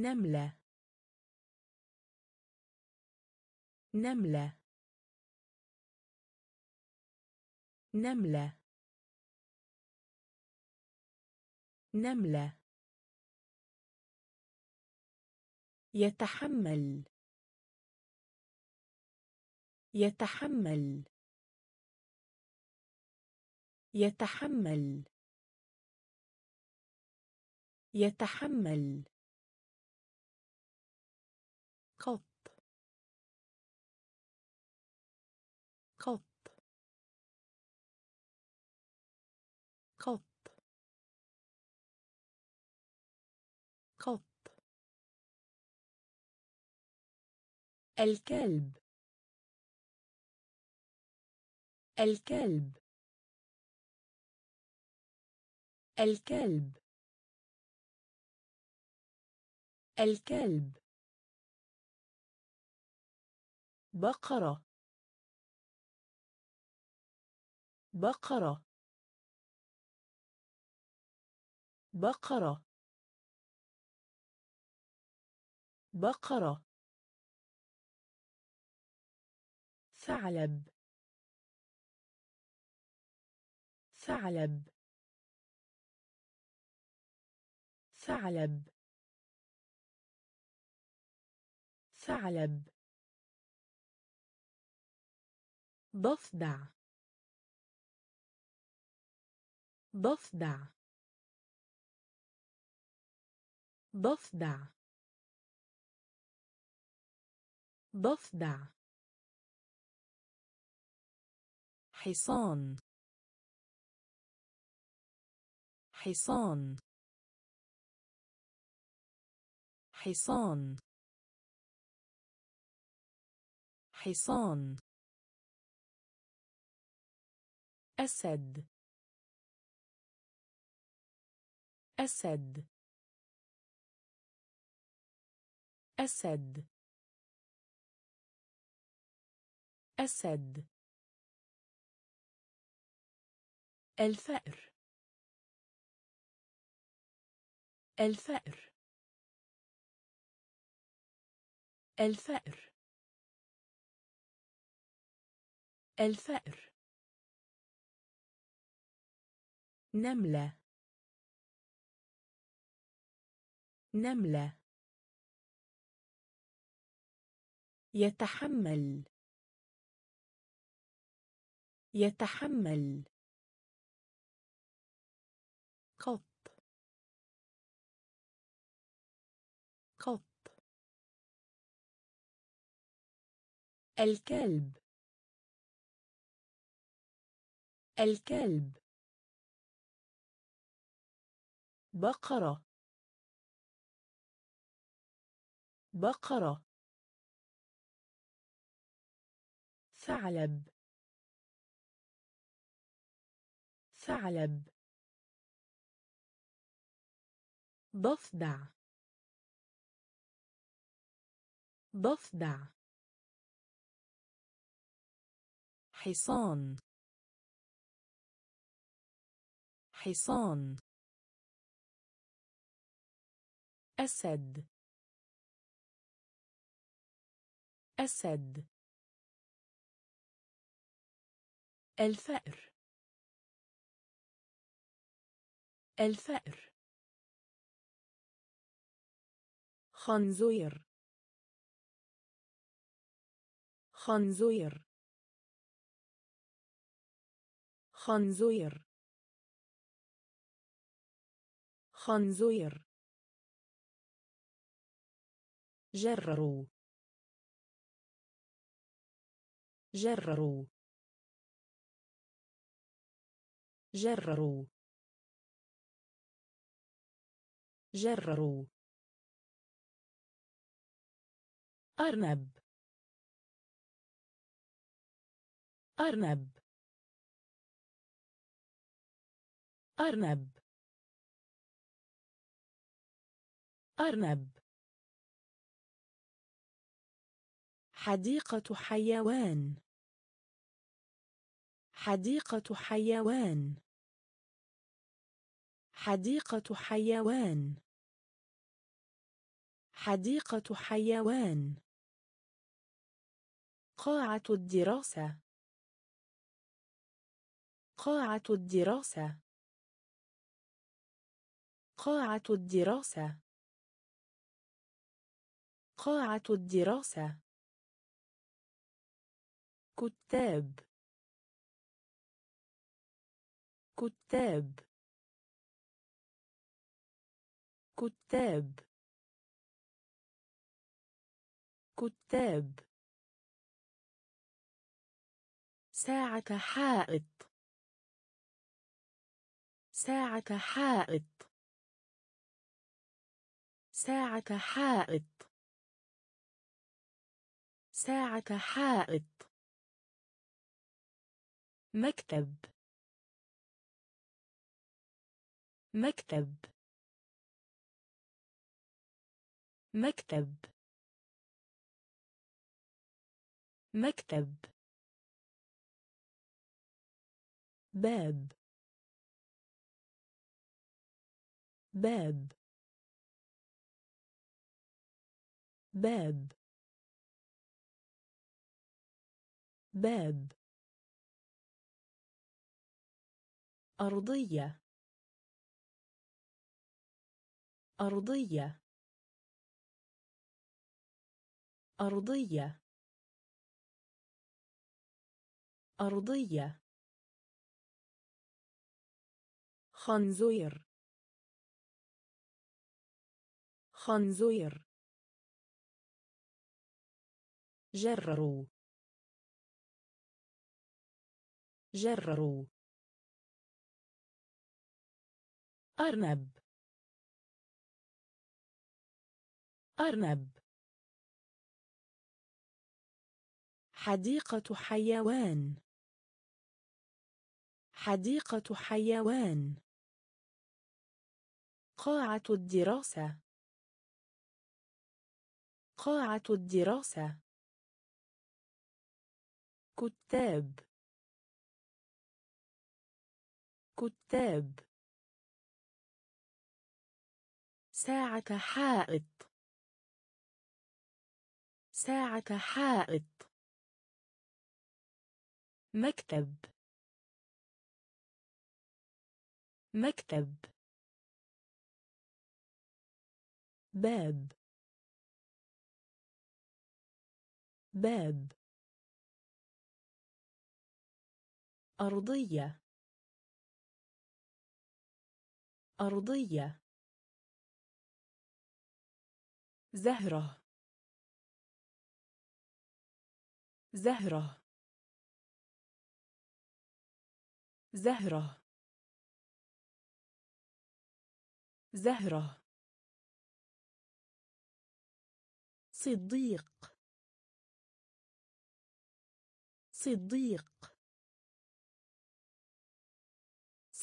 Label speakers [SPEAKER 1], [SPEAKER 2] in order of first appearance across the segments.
[SPEAKER 1] نملة. نملة. نملة. نملة. يتحمل. يتحمل. يتحمل. يتحمل. الكلب. الكلب. الكلب. الكلب. بقرة. بقرة. بقرة. بقرة. ثعلب. ثعلب. ثعلب. ثعلب. ضفدع. ضفدع. ضفدع. ضفدع. حصان. حصان. حصان. حصان. أسد. أسد. أسد. أسد. الفأر. الفأر. الفأر. الفأر. نملة. نملة. يتحمل. يتحمل. الكلب. الكلب. بقرة. بقرة. ثعلب. ثعلب. ضفدع. ضفدع. حصان. حصان. أسد. أسد. الفأر. الفأر. خنزير. خنزير. خنزير. خنزير. جرروا جرروا جرروا جرروا أرنب. أرنب. أرنب. أرنب. حديقة حيوان. حديقة حيوان. حديقة حيوان. حديقة حيوان. قاعة الدراسة. قاعة الدراسة. قاعة الدراسة. قاعة الدراسة. كتاب. كتاب. كتاب. كتاب. ساعة حائط. ساعة حائط. ساعة حائط. ساعة حائط. مكتب. مكتب. مكتب. مكتب. باب. باب. باب. باب. أرضية. أرضية. أرضية. أرضية. خنزير. خنزير. جرروا. جرروا. أرنب. أرنب. حديقة حيوان. حديقة حيوان. قاعة الدراسة. قاعة الدراسة. كتاب. كتاب. ساعة حائط. ساعة حائط. مكتب. مكتب. باب. باب. أرضية. أرضية. زهرة. زهرة. زهرة. زهرة. صديق. صديق.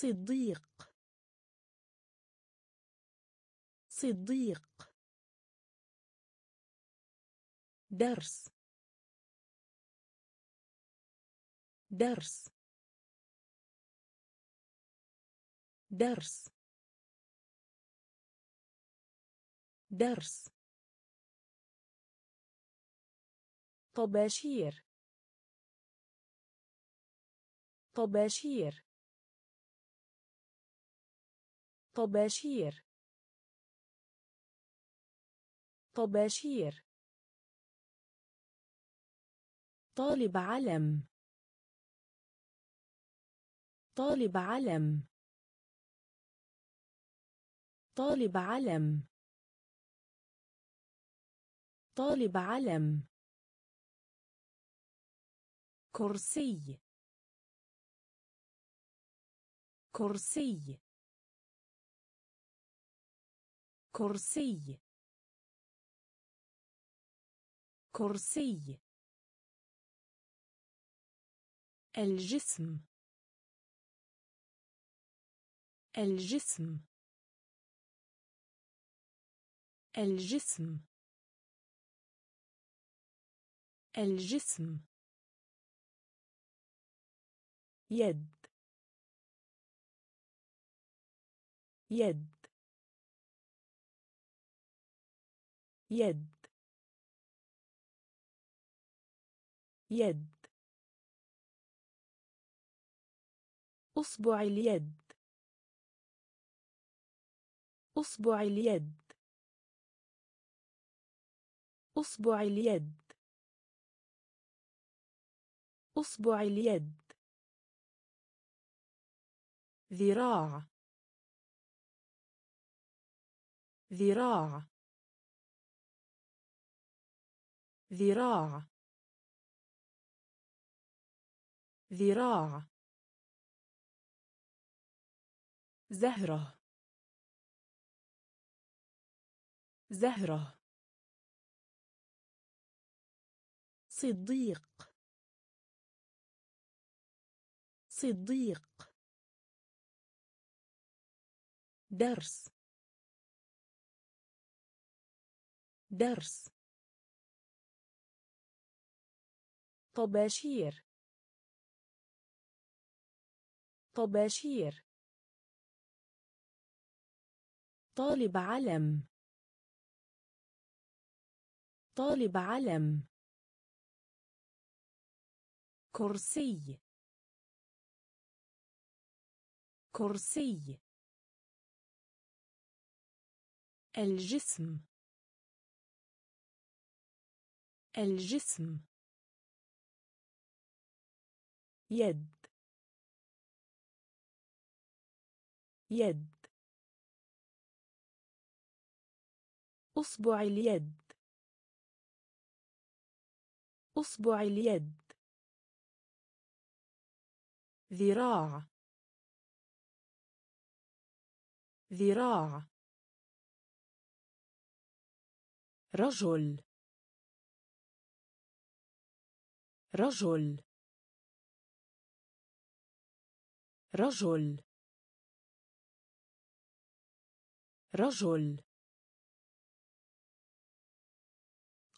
[SPEAKER 1] صديق. صديق. درس. درس. درس. درس. طباشير. طباشير. طباشير. طباشير. طالب علم. طالب علم. طالب علم. طالب علم. كرسي. كرسي. كرسي. كرسي. الجسم. الجسم. الجسم. الجسم. يد. يد. يد. يد. أصبع اليد. أصبع اليد. أصبع اليد. أصبع اليد. ذراع. ذراع. ذراع. ذراع. زهرة. زهرة. صديق. صديق. درس. درس. طباشير. طباشير. طالب علم. طالب علم. كرسي. كرسي. الجسم. الجسم. يد. يد. أصبع اليد. أصبع اليد. ذراع. ذراع. رجل. رجل. رجل. رجل.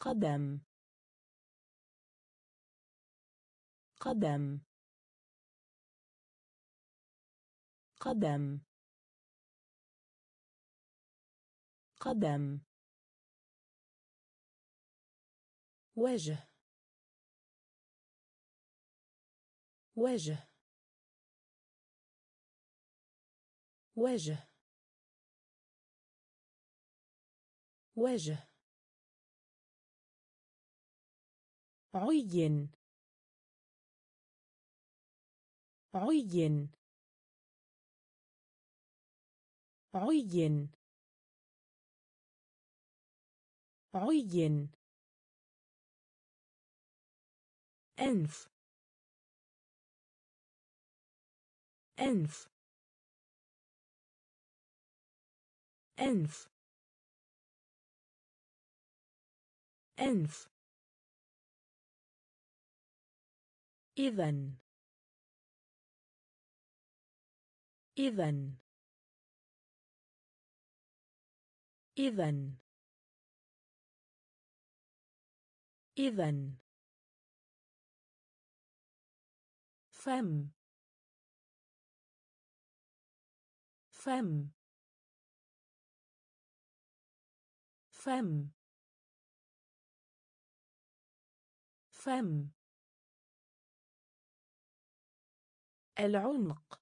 [SPEAKER 1] قدم. قدم. قدم. قدم. وجه. وجه. وجه وجه عين. عين. عين. عين. أنف. أنف. أنف. أنف. إذن. إذن. إذن. إذن. فم. فم. فم. فم. العنق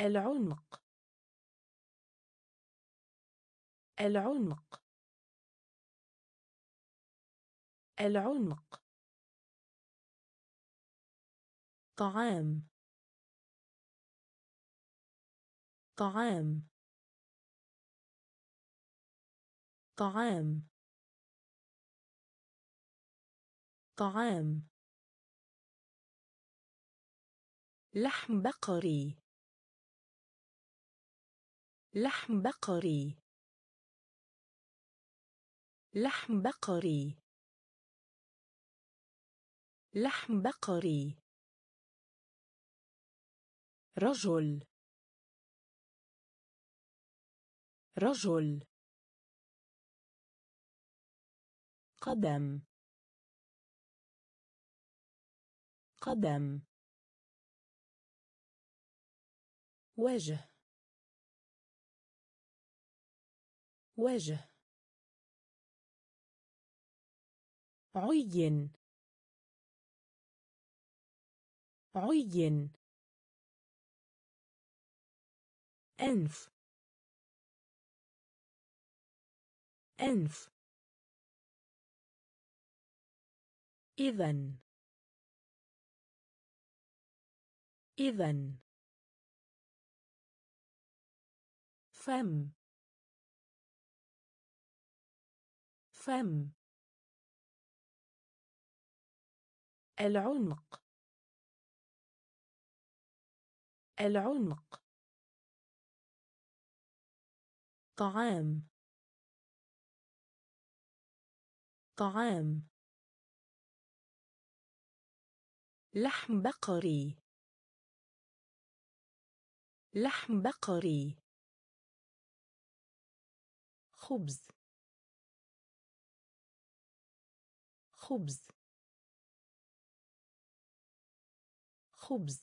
[SPEAKER 1] العنق العنق العنق طعام. طعام. طعام. طعام. لحم بقري. لحم بقري. لحم بقري. لحم بقري. رجل. رجل. قدم. قدم. وجه. وجه. عين. عين. أنف. أنف. إذن. إذن. فم. فم. العنق. العنق. طعام. طعام. لحم بقري. لحم بقري. خبز. خبز. خبز.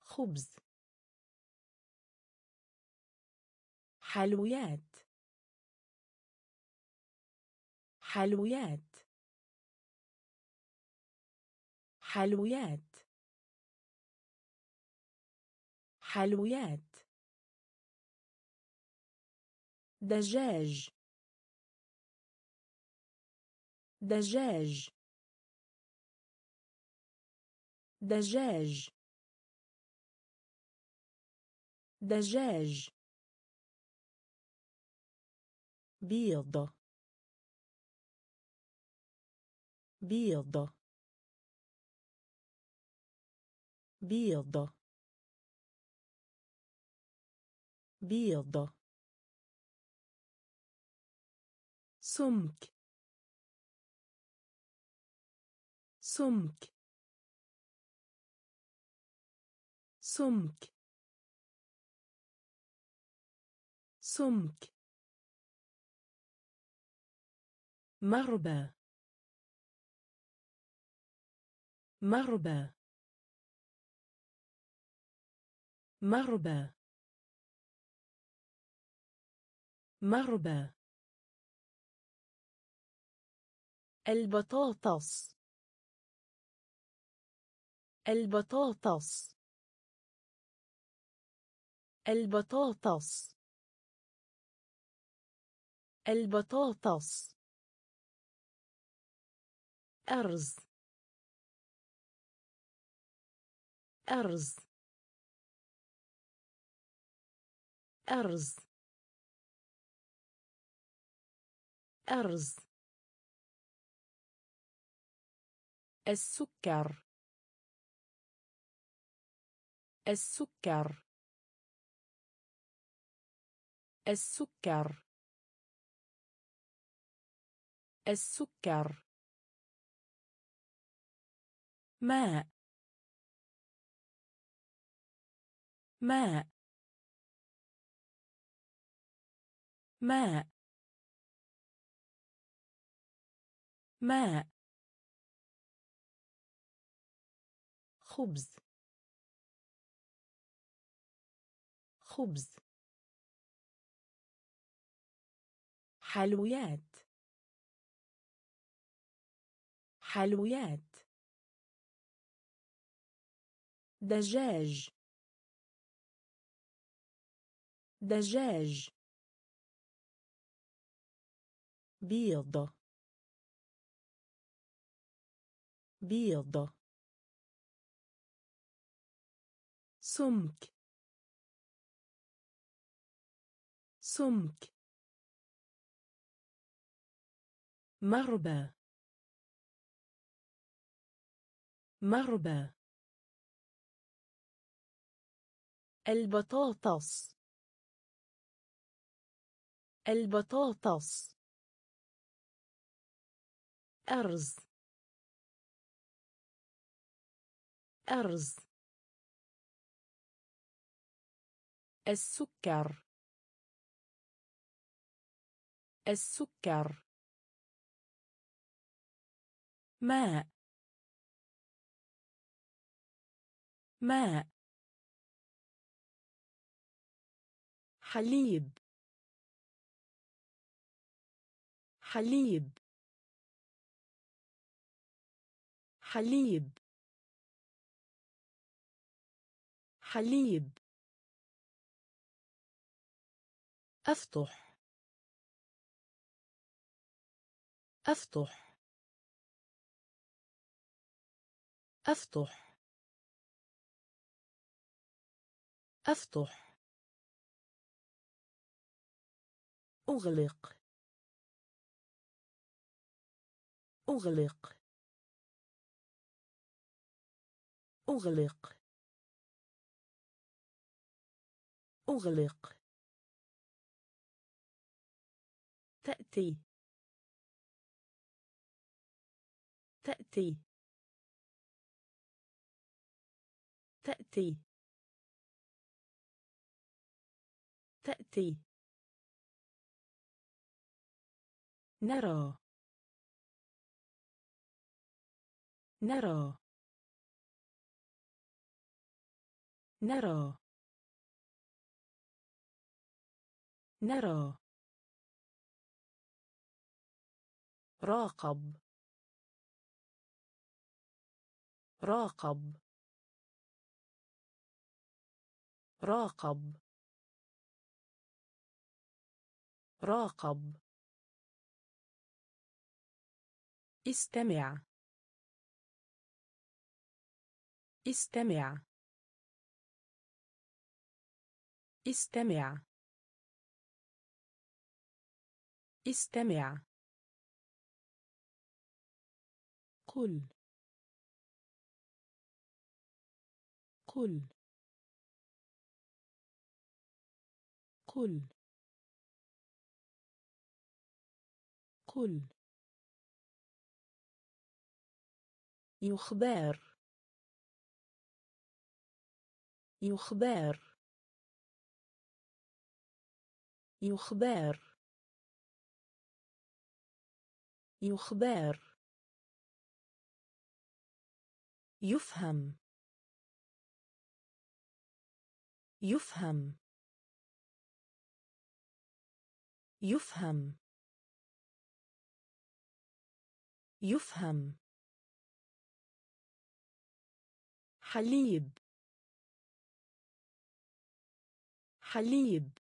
[SPEAKER 1] خبز. حلويات. حلويات. حلويات. حلويات. دجاج. دجاج. دجاج. دجاج. بيض بيض بيض. بيض. سمك. سمك. سمك. سمك. مربى. مربى. مربى. مربى. البطاطس. البطاطس. البطاطس. البطاطس. أرز. أرز. أرز. أرز. السكر. السكر. السكر. السكر. ماء. ماء. ماء ماء. خبز خبز. حلويات حلويات. دجاج دجاج. بيض. بيض. سمك. سمك. مربى. مربى. البطاطس. البطاطس. أرز. أرز. السكر. السكر. ماء. ماء. حليب. حليب. حليب. حليب. أفتح. أفتح. أفتح. أفتح. أغلق. أغلق. أغلق. أغلق. تأتي. تأتي. تأتي. تأتي. نرى. نرى. نرى. نرى. راقب. راقب. راقب. راقب. استمع. استمع. استمع. استمع. قل. قل. قل. قل. يخبر. يخبر. يخبر. يخبر. يفهم. يفهم. يفهم. يفهم. حليب. حليب.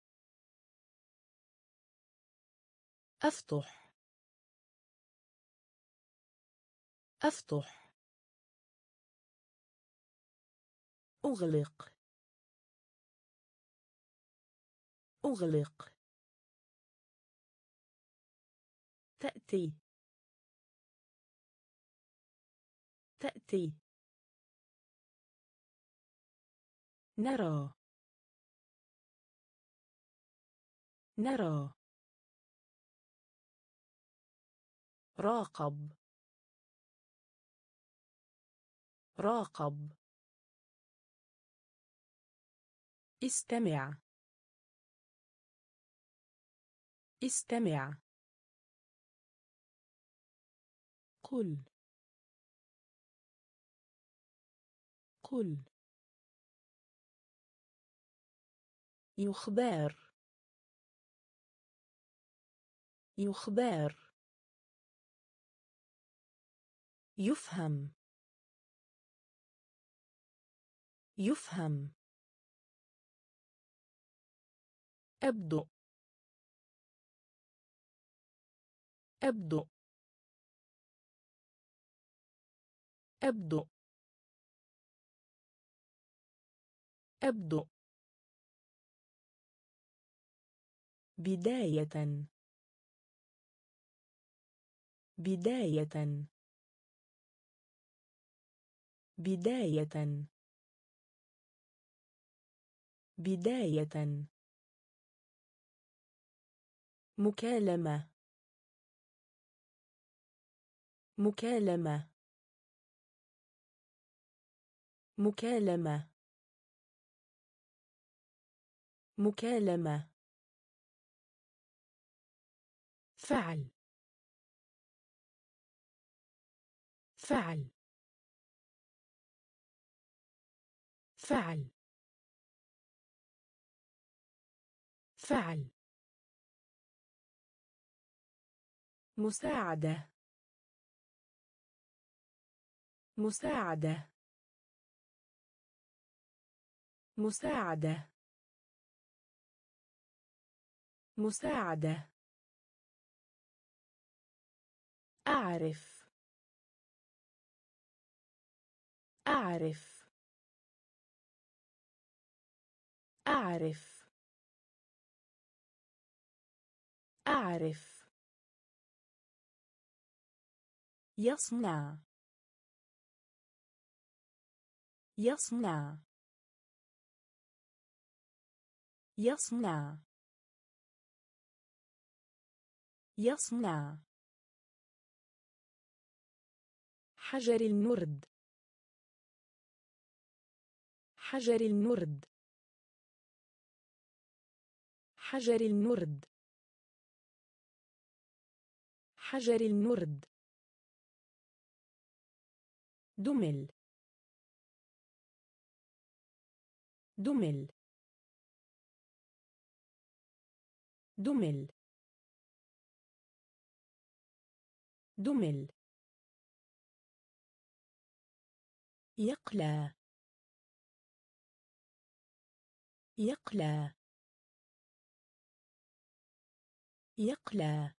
[SPEAKER 1] أفتح. أفتح. أغلق. أغلق. تأتي. تأتي. نرى. نرى. راقب. راقب. استمع. استمع. قل. قل. يخبر. يخبر. يفهم. يفهم. أبدو. أبدو. أبدو. أبدو. بداية. بداية. بداية. بداية. مكالمة. مكالمة. مكالمة. مكالمة. فعل. فعل. فعل. فعل. مساعدة. مساعدة. مساعدة. مساعدة. أعرف. أعرف. أعرف. أعرف. يصنع. يصنع. يصنع. يصنع. حجر النرد حجر النرد حجر النرد حجر النرد دمل. دمل. دمل. دمل. يقلى. يقلى. يقلى.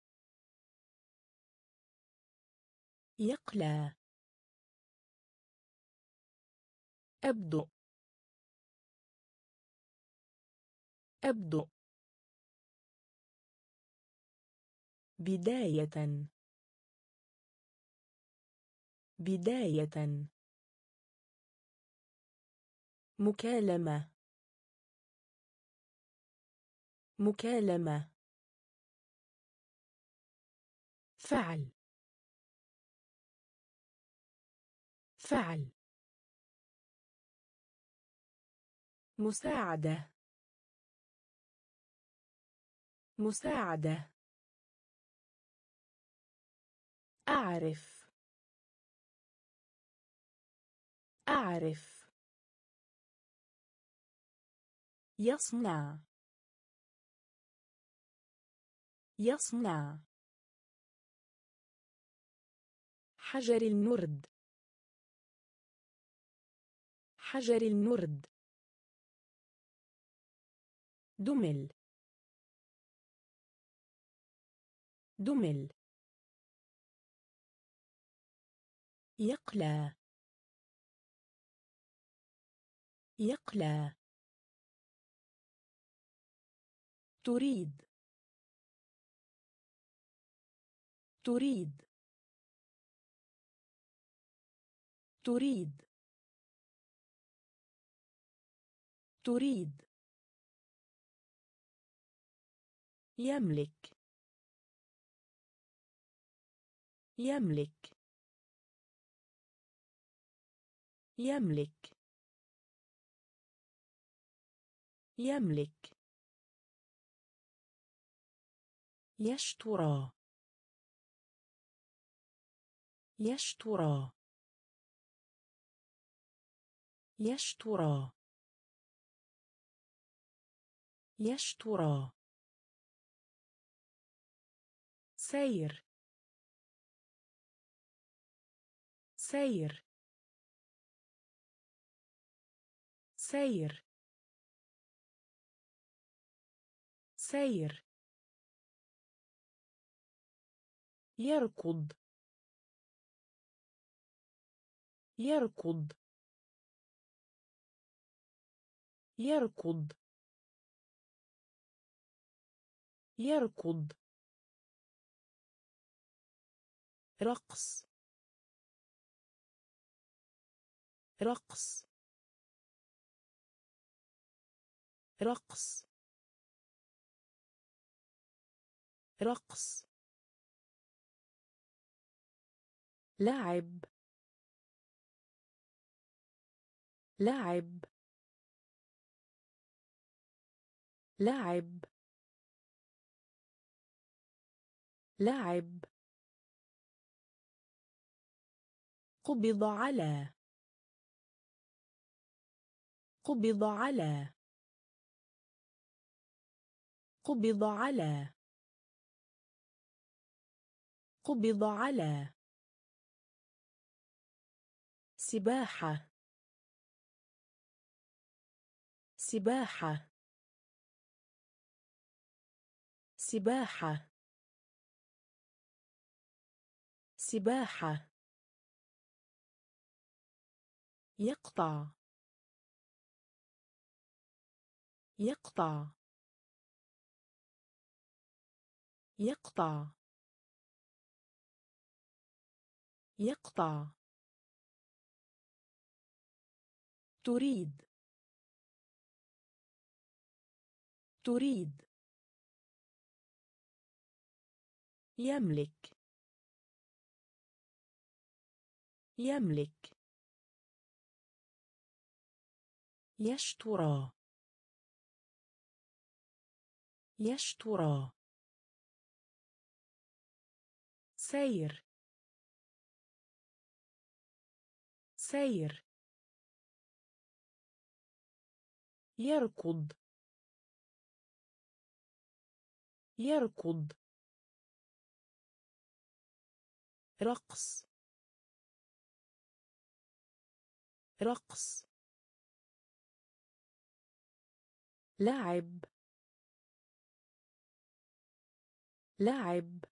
[SPEAKER 1] يقلى. أبدو. أبدو. بداية. بداية. مكالمة. مكالمة. فعل. فعل. مساعدة. مساعدة. أعرف. أعرف. يصنع. يصنع. حجر النرد حجر النرد دمل. دمل. يقلى. يقلى. تريد. تريد. تريد. تريد. يملك. يملك. يملك. يملك. يشترى. يشترى. يشترى. يشترى. سير. سير. سير. سير. يركض. يركض. يركض. يركض. رقص. رقص. رقص. رقص. لعب. لعب. لعب لعب قبض على. قبض على. قبض على. قبض على. سباحة. سباحة. سباحة. سباحة. يقطع. يقطع. يقطع. يقطع. تريد. تريد. يملك. يملك. يشترى. يشترى. سير. سير. يركض. يركض. رقص. رقص. لعب. لعب.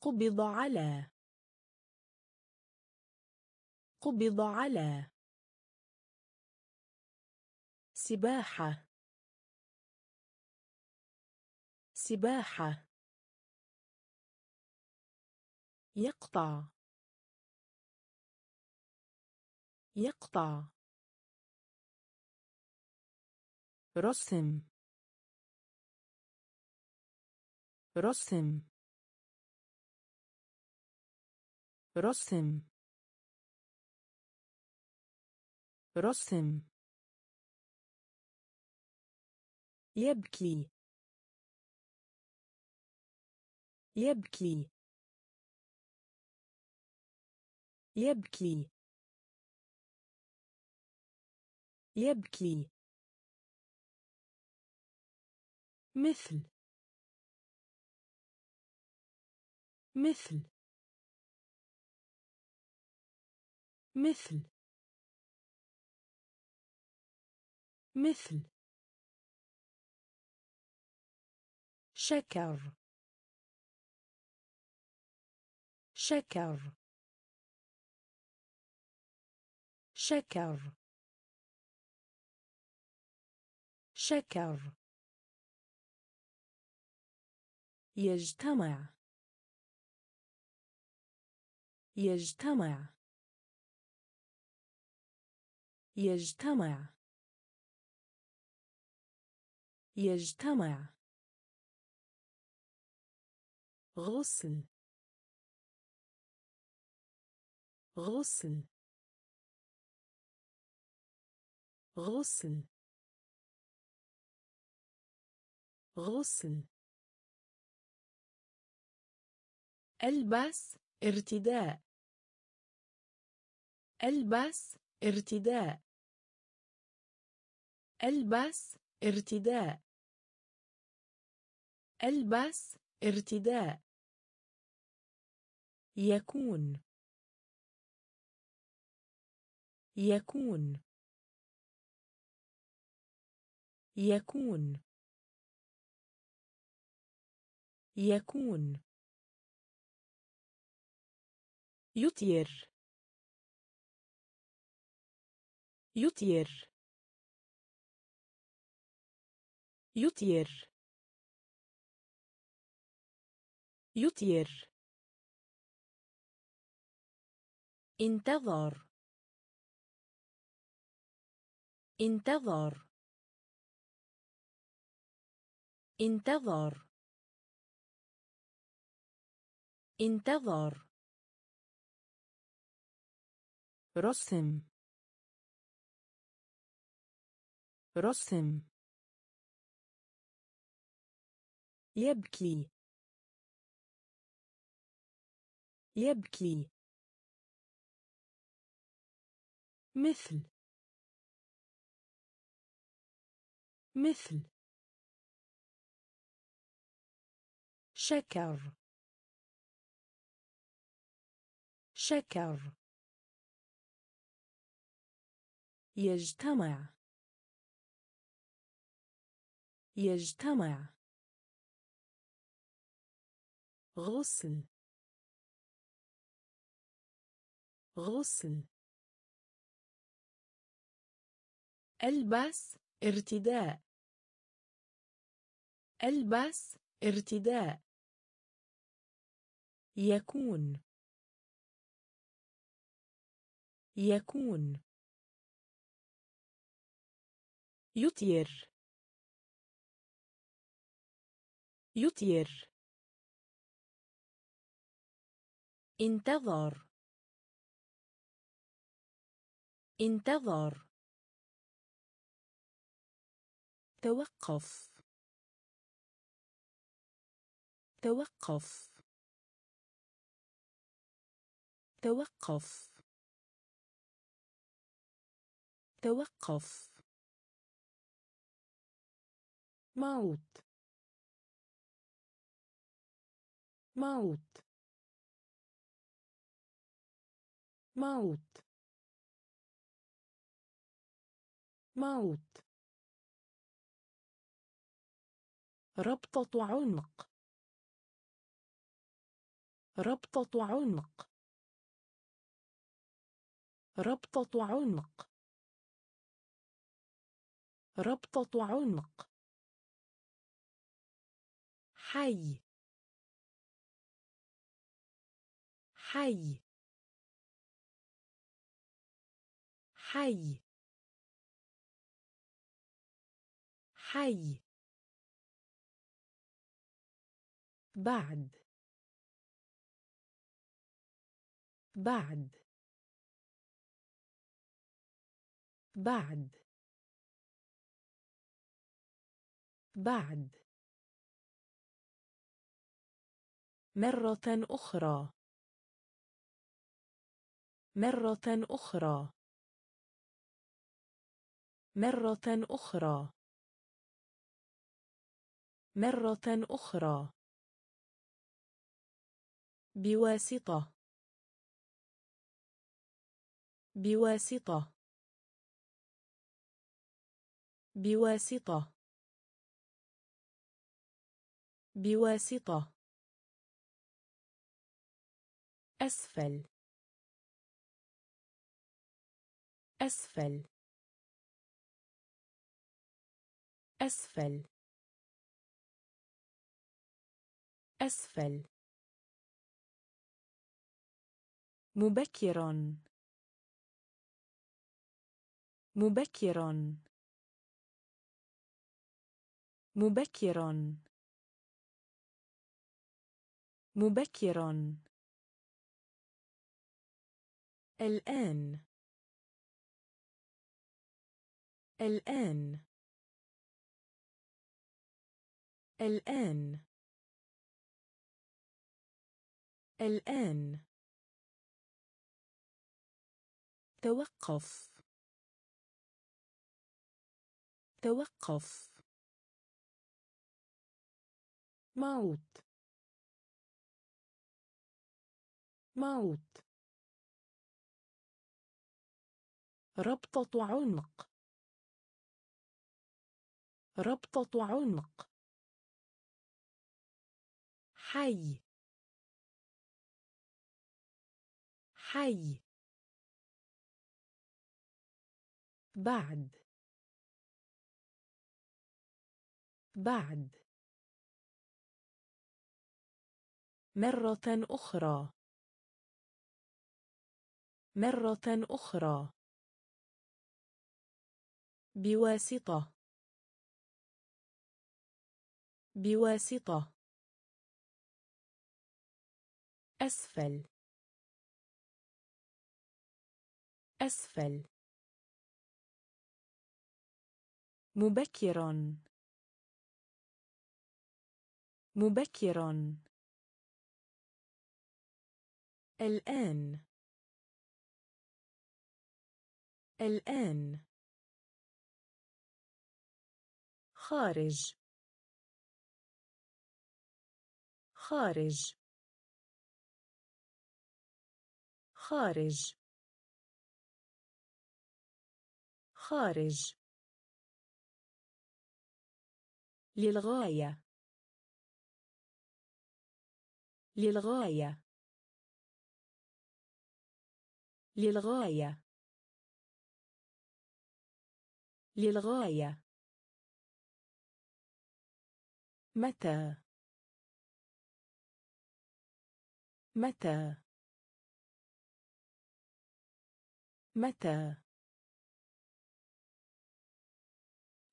[SPEAKER 1] قبض على. قبض على. سباحة. سباحة. يقطع. يقطع. رسم. رسم. رسم. رسم. يبكي. يبكي. يبكي. يبكي. مثل. مثل. مثل. مثل. شكر. شكر. شكر. شكر. يجتمع. يجتمع. يجتمع. يجتمع. غسل. غسل. غسل. غسل. ألبس ارتداء. ألبس ارتداء. ألبس ارتداء. ألبس ارتداء. يكون. يكون. يكون. يكون. يطير. يطير. يطير. يطير. انتظر. انتظر. انتظر. انتظر. رسم. رسم. يبكي. يبكي. مثل. مثل. شكر. شكر. يجتمع. يجتمع. غسل. غسل. ألبس ارتداء. ألبس ارتداء. يكون. يكون. يطير. يطير. انتظر. انتظر. توقف. توقف. توقف. توقف. موت. موت. موت. موت. ربطة عنق. ربطة عنق. ربطة عنق. ربطة عنق. حي. حي. حي. حي. بعد. بعد. بعد. بعد. مرة أخرى. مرة أخرى. مرة أخرى. مرة أخرى. بواسطة. بواسطة. بواسطة. بواسطة. أسفل. أسفل. أسفل. أسفل. مبكرا. مبكرا. مبكرا. مبكرا. الآن. الآن. الآن. الآن. توقف. توقف. موت. موت. ربطة عنق. ربطة عنق. حي. حي. بعد. بعد. مرة أخرى. مرة أخرى. بواسطة. بواسطة. أسفل. أسفل. مبكرا. مبكرا. الآن. الآن. خارج. خارج. خارج. خارج. للغاية. للغاية. للغاية. للغاية. متى. متى. متى.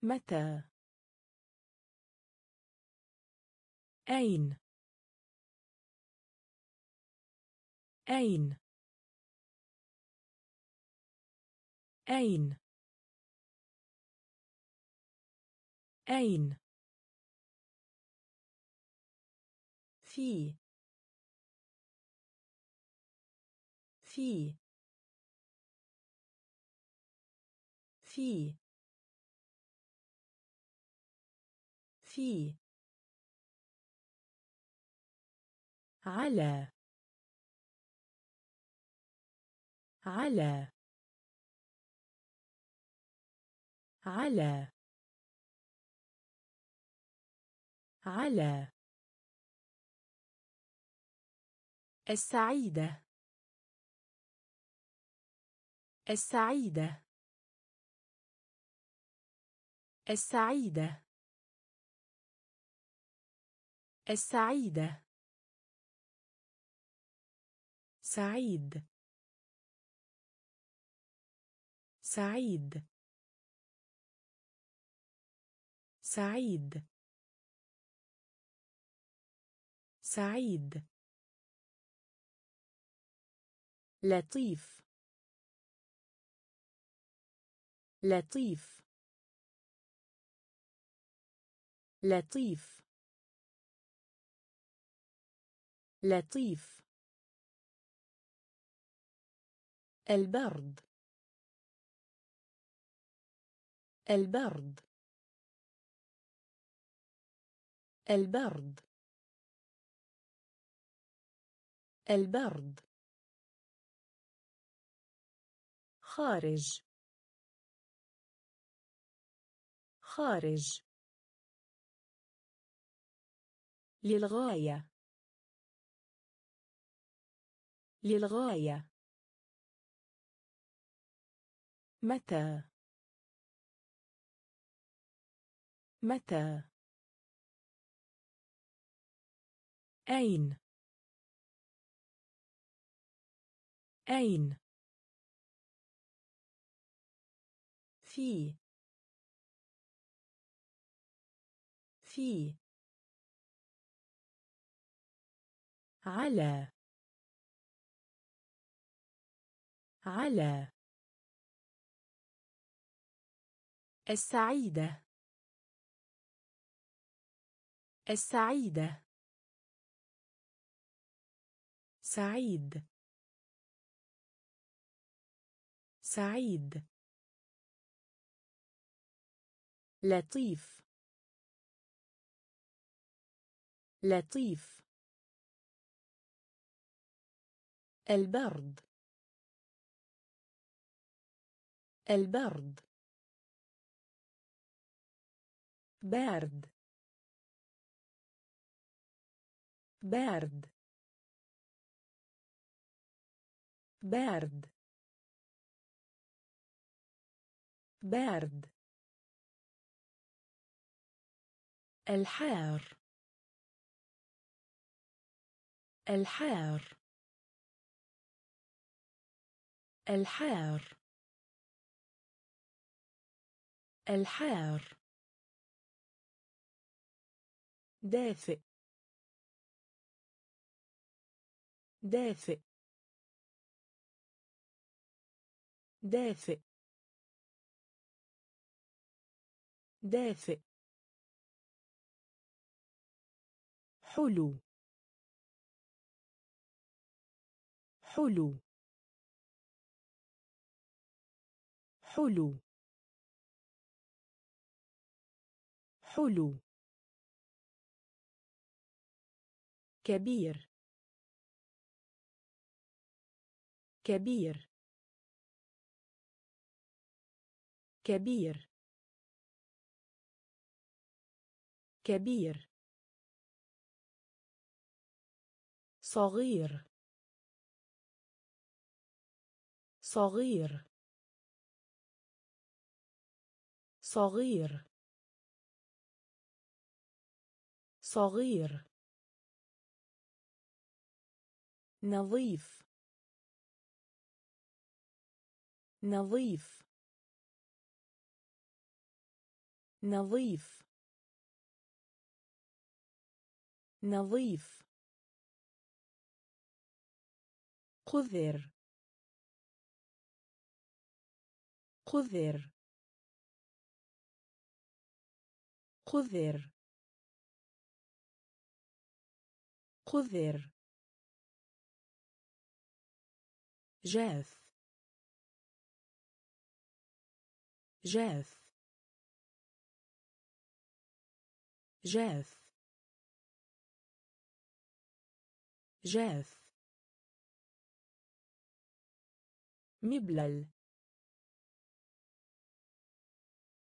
[SPEAKER 1] متى. أين. أين. أين؟ أين؟ في. في. في. في. على. على. على. على. السعيدة. السعيدة. السعيدة. السعيدة. سعيد. سعيد. سعيد. سعيد. لطيف. لطيف. لطيف. لطيف. البرد. البرد. البرد. البرد. خارج. خارج. للغاية. للغاية. متى. متى. أين؟ أين؟ في. في. على. على. السعيدة. السعيدة. سعيد. سعيد. لطيف. لطيف. البرد. البرد. بارد. بارد. بارد. بارد. الحار. الحار. الحار. الحار. دافئ. دافئ. دافئ. دافئ. حلو. حلو. حلو. حلو. كبير. كبير. كبير. كبير. صغير. صغير. صغير. صغير. نظيف. نظيف. نظيف. نظيف. قذر. قذر. قذر. قذر. جاف. جاف. جاف. جاف. مبلل.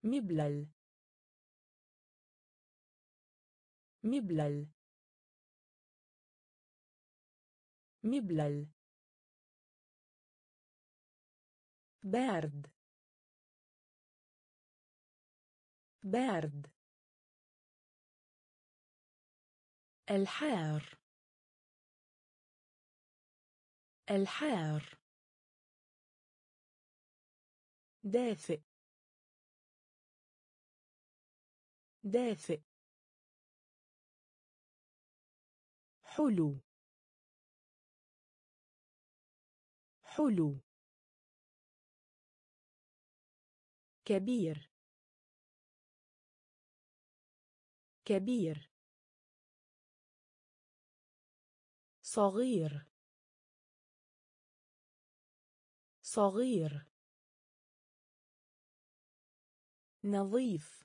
[SPEAKER 1] مبلل. مبلل. مبلل. بارد. بارد. الحار. الحار. دافئ. دافئ. حلو. حلو. كبير. كبير. صغير. صغير. نظيف.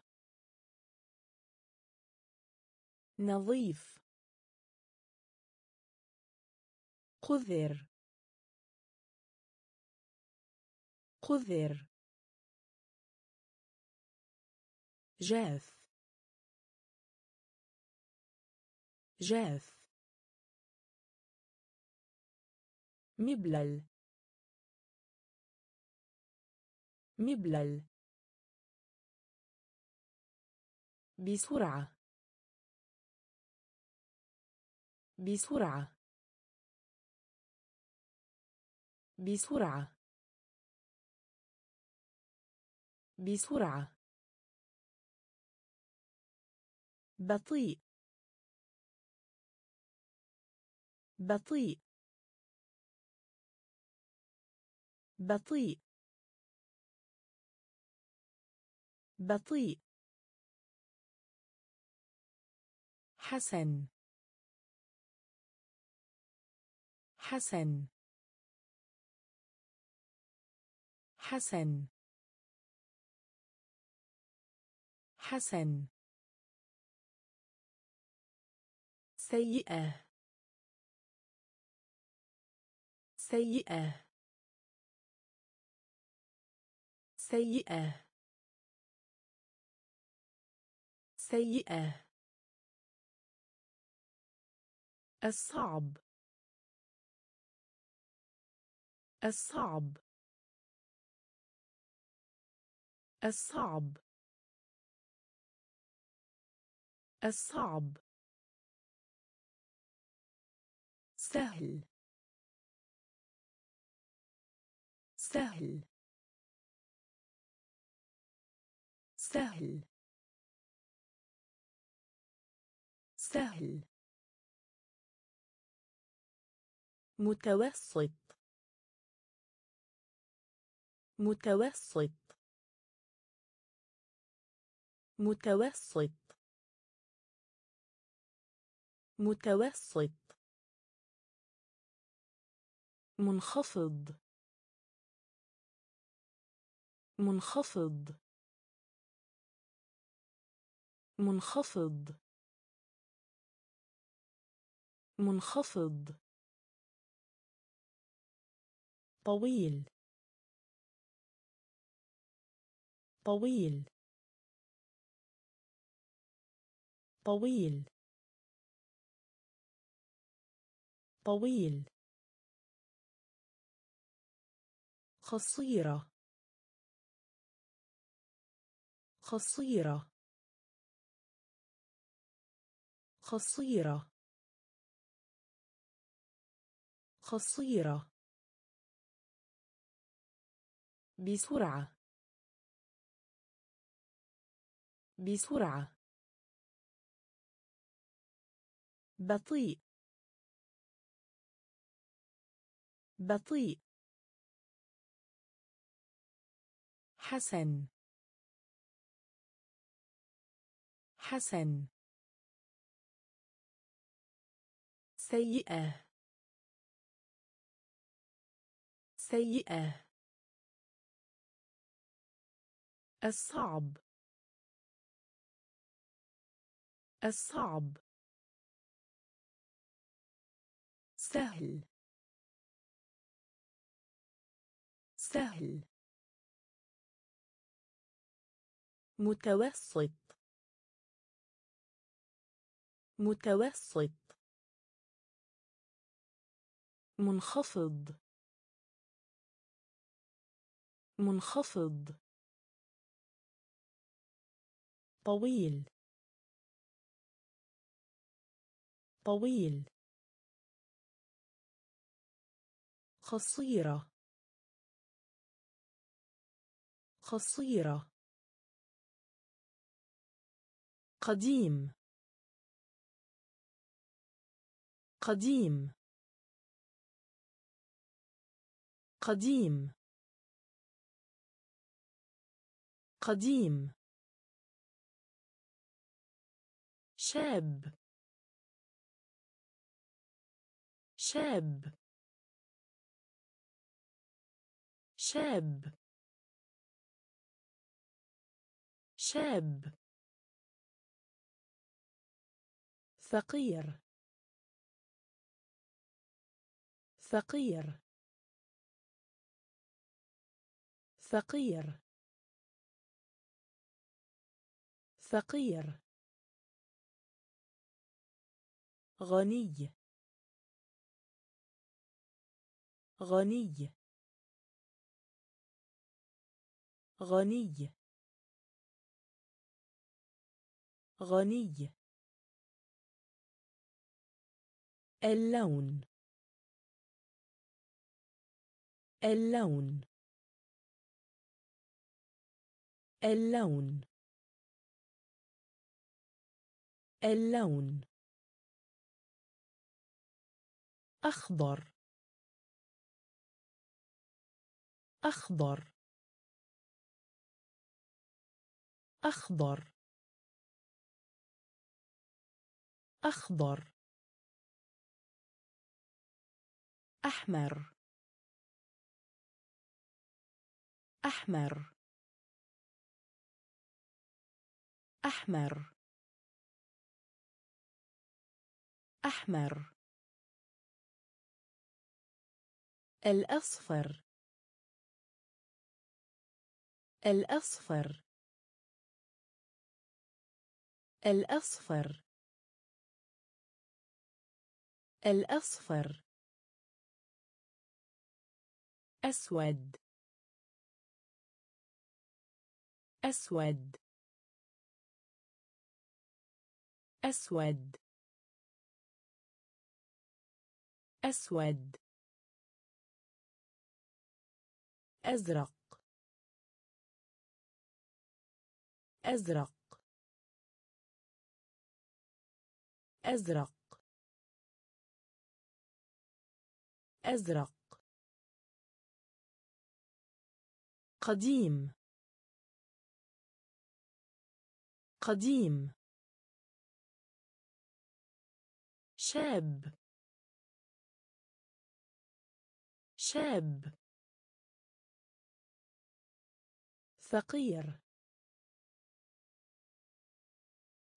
[SPEAKER 1] نظيف. قذر. قذر. جاف. جاف. مبلل. مبلل. بسرعة. بسرعة. بسرعة. بسرعة. بطيء. بطيء. بطيء. بطيء. حسن. حسن. حسن. حسن. سيئة. سيئة. سيئة. سيئة. الصعب. الصعب. الصعب. الصعب. سهل. سهل. سهل. سهل. متوسط. متوسط. متوسط. متوسط. منخفض. منخفض. منخفض. منخفض. طويل. طويل. طويل. طويل. قصيرة قصيرة قصيرة قصيرة بسرعة. بسرعة. بطيء. بطيء. حسن. حسن. سيئة. سيئة. الصعب. الصعب. سهل. سهل. متوسط. متوسط. منخفض. منخفض. طويل. طويل. قصيرة. قصيرة. قديم. قديم. قديم. قديم. شاب. شاب. شاب. شاب. فقير. فقير. فقير. فقير. غني. غني. غني. غني. اللون. اللون. اللون. اللون. أخضر. أخضر. أخضر. أخضر. أحمر. أحمر. أحمر. أحمر. الأصفر. الأصفر. الأصفر. الأصفر. أسود. أسود. أسود. أسود. أزرق. أزرق. أزرق. أزرق. قديم. قديم. شاب. شاب. فقير.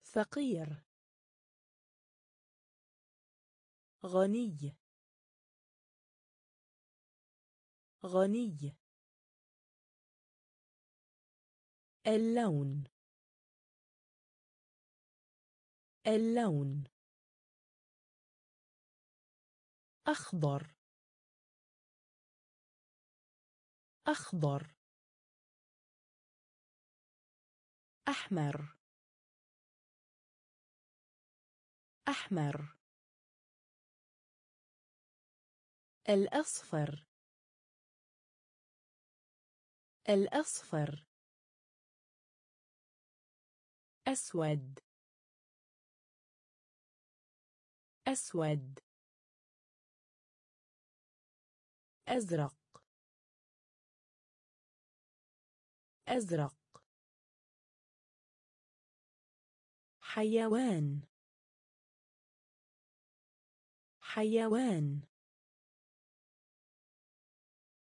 [SPEAKER 1] فقير. غني. غني. اللون. اللون. أخضر. أخضر. أحمر. أحمر. الأصفر. الأصفر. أسود. أسود. أزرق. أزرق. حيوان. حيوان.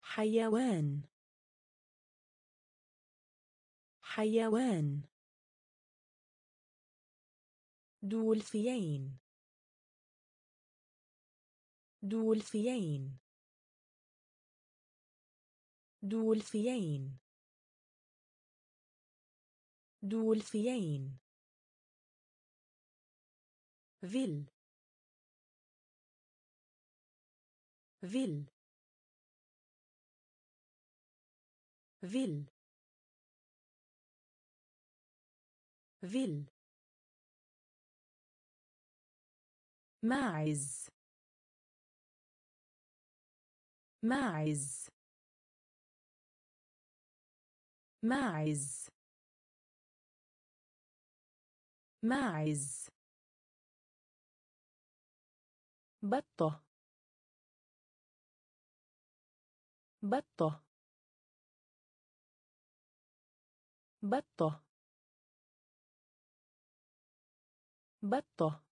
[SPEAKER 1] حيوان. حيوان. دولفين. دولفين. دولفين دولفين فيل. فيل. فيل. فيل. ماعز. ماعز. ماعز ماعز بطة. بطة. بطة. بطة.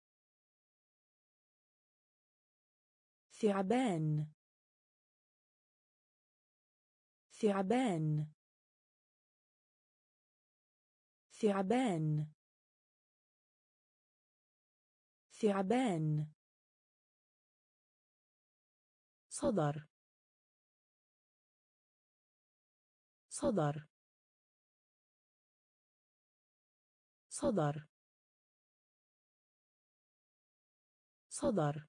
[SPEAKER 1] ثعبان. ثعبان. ثعبان. ثعبان. صدر. صدر. صدر. صدر.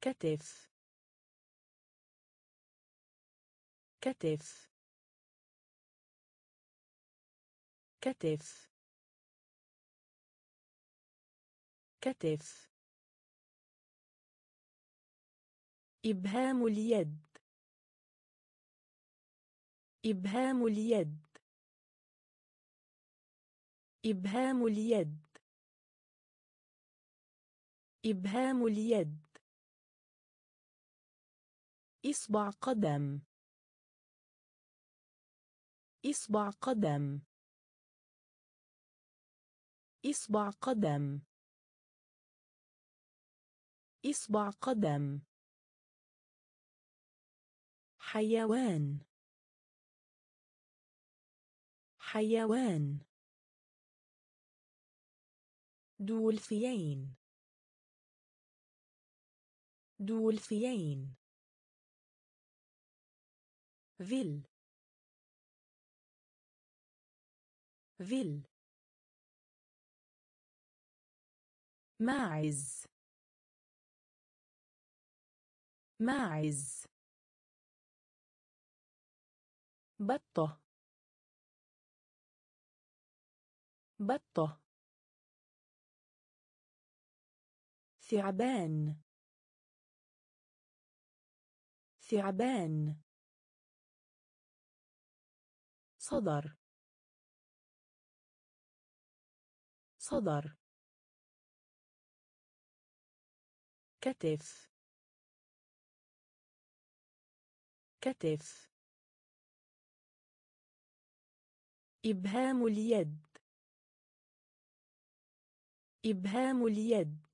[SPEAKER 1] كتف. كتف. كتف. كتف. إبهام اليد. إبهام اليد. إبهام اليد. إبهام اليد. إصبع قدم. إصبع قدم. إصبع قدم. إصبع قدم. حيوان. حيوان. دولفين دولفين فيل. فيل. ماعز ماعز بطة. بطة. ثعبان. ثعبان. صدر. صدر. كتف. كتف. إبهام اليد. إبهام اليد.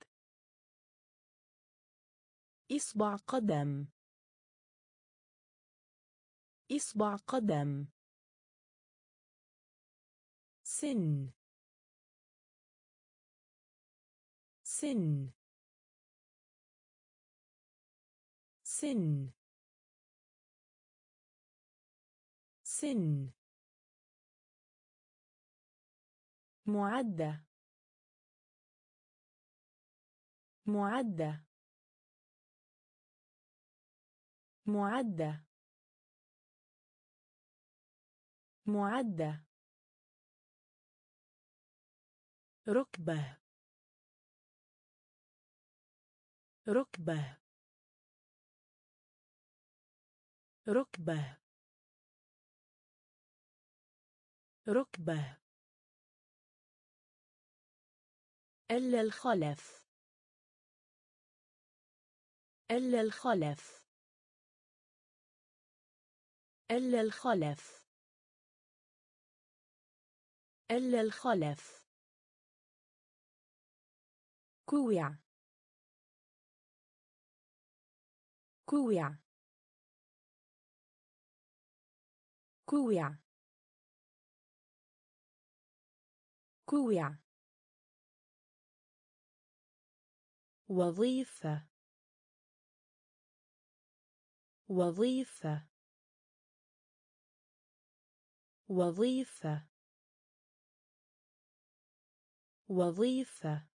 [SPEAKER 1] إصبع قدم. إصبع قدم. سن. سن. سن. سن. معدة. معدة. معدة. معدة. ركبة. ركبة. ركبة. ركبة. إلا الخلف. إلا الخلف. إلا الخلف. إلا الخلف. كوع. كوع. كوع كوع وظيفة. وظيفة. وظيفة. وظيفة.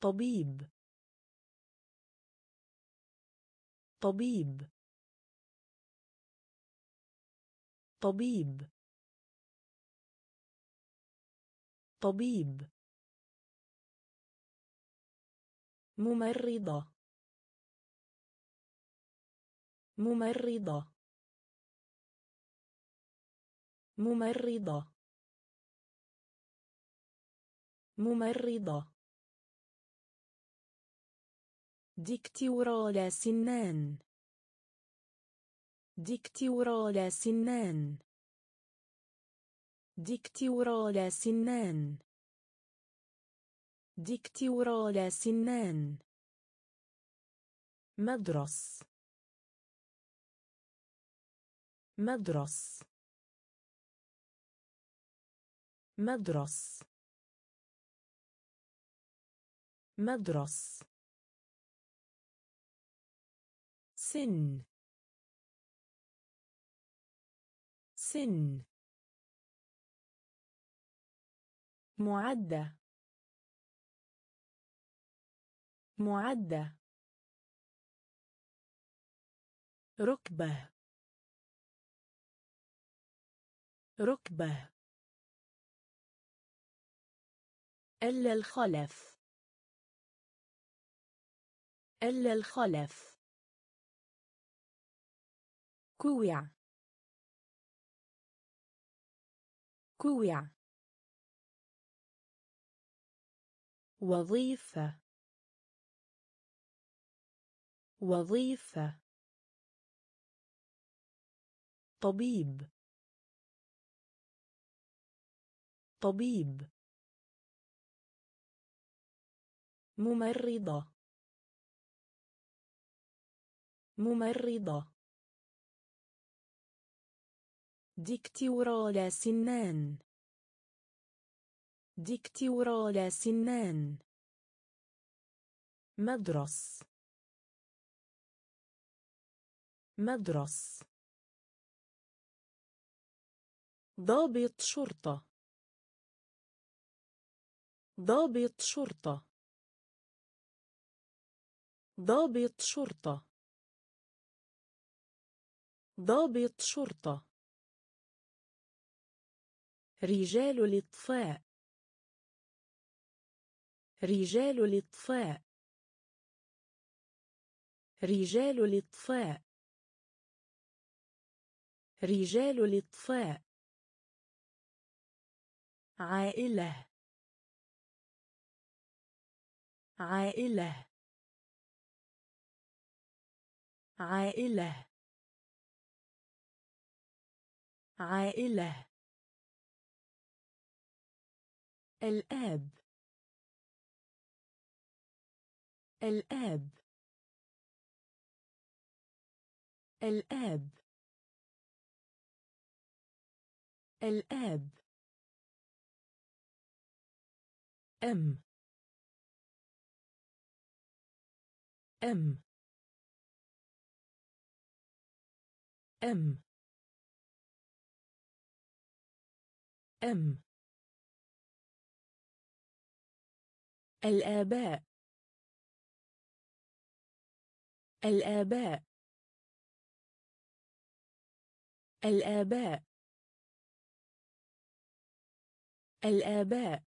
[SPEAKER 1] طبيب. طبيب. طبيب. طبيب. ممرضة. ممرضة. ممرضة. ممرضة. دكتور الأسنان. دكتور الأسنان. دكتور الأسنان. دكتور الأسنان. مدرس. مدرس. مدرس. مدرس. سن. سن. معدة. معدة. ركبة. ركبة. إلا الخلف. إلا الخلف. كوع. كوع وظيفة. وظيفة. طبيب. طبيب. ممرضة. ممرضة. دكتور الأسنان. دكتور الأسنان. مدرس. مدرس. ضابط شرطة. ضابط شرطة. ضابط شرطة. ضابط شرطة. رجال الإطفاء رجال الإطفاء رجال الإطفاء رجال الإطفاء عائلة. عائلة. عائلة. عائلة. الآب. الآب. الآب. الآب. أم. أم. أم. أم. الآباء. الآباء. الآباء. الآباء.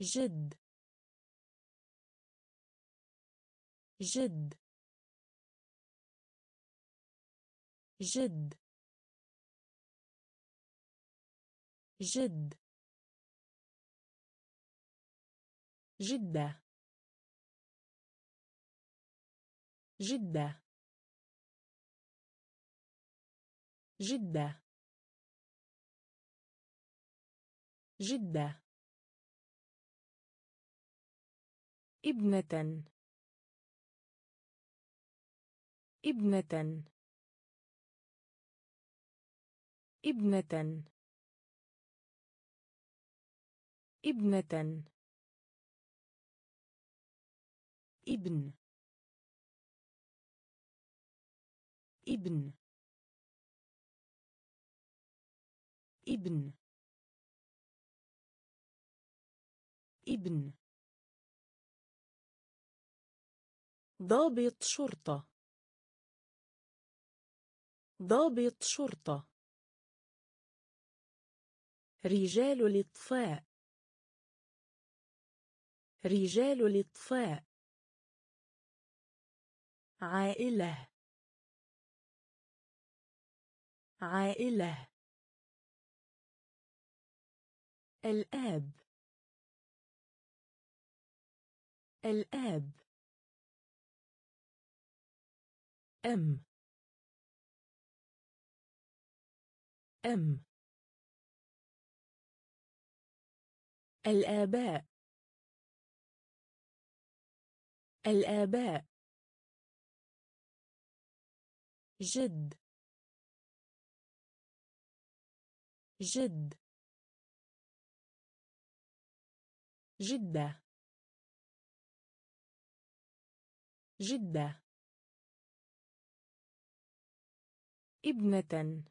[SPEAKER 1] جد. جد. جد. جد. جدة. جدة. جدة. جدة. ابنة. ابنة. ابنة. ابنة. ابن. ابن. ابن. ابن. ضابط شرطة. ضابط شرطة. رجال الإطفاء. رجال الإطفاء. عائلة. عائلة. الآب. الآب. أم. أم. الآباء. الآباء. جد جد جدة جدة. ابنة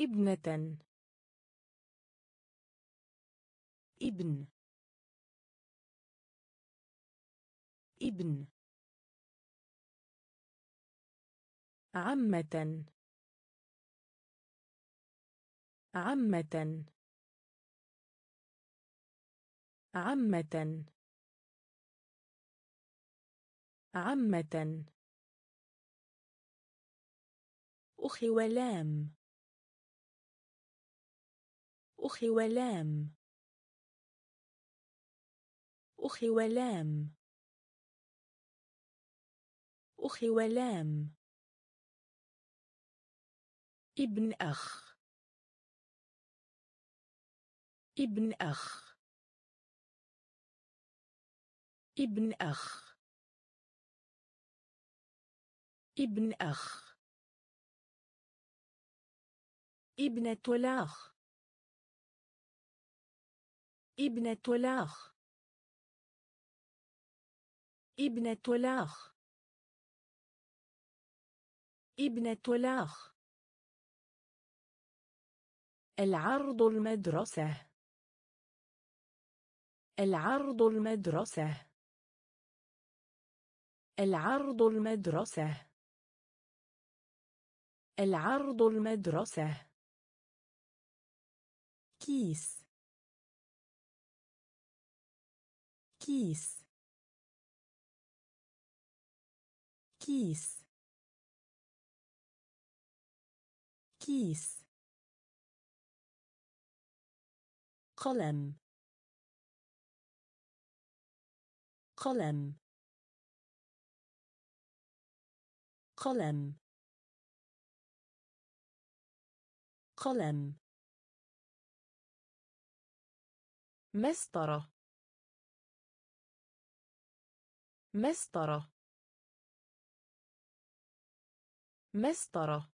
[SPEAKER 1] ابنة. ابن ابن. عمة عمة عمة عمة أخي ولام. أخي ولام. أخي ولام. أخي ولام. ابن أخ. ابن أخ. ابن أخ. ابن أخ. ابنة الأخ ابنة الأخ ابنة الأخ ابنة الأخ العرض المدرسة. العرض المدرسة. العرض المدرسة. العرض المدرسة. كيس. كيس. كيس. كيس. قلم. قلم. قلم. قلم. مسطرة. مسطرة.
[SPEAKER 2] مسطرة.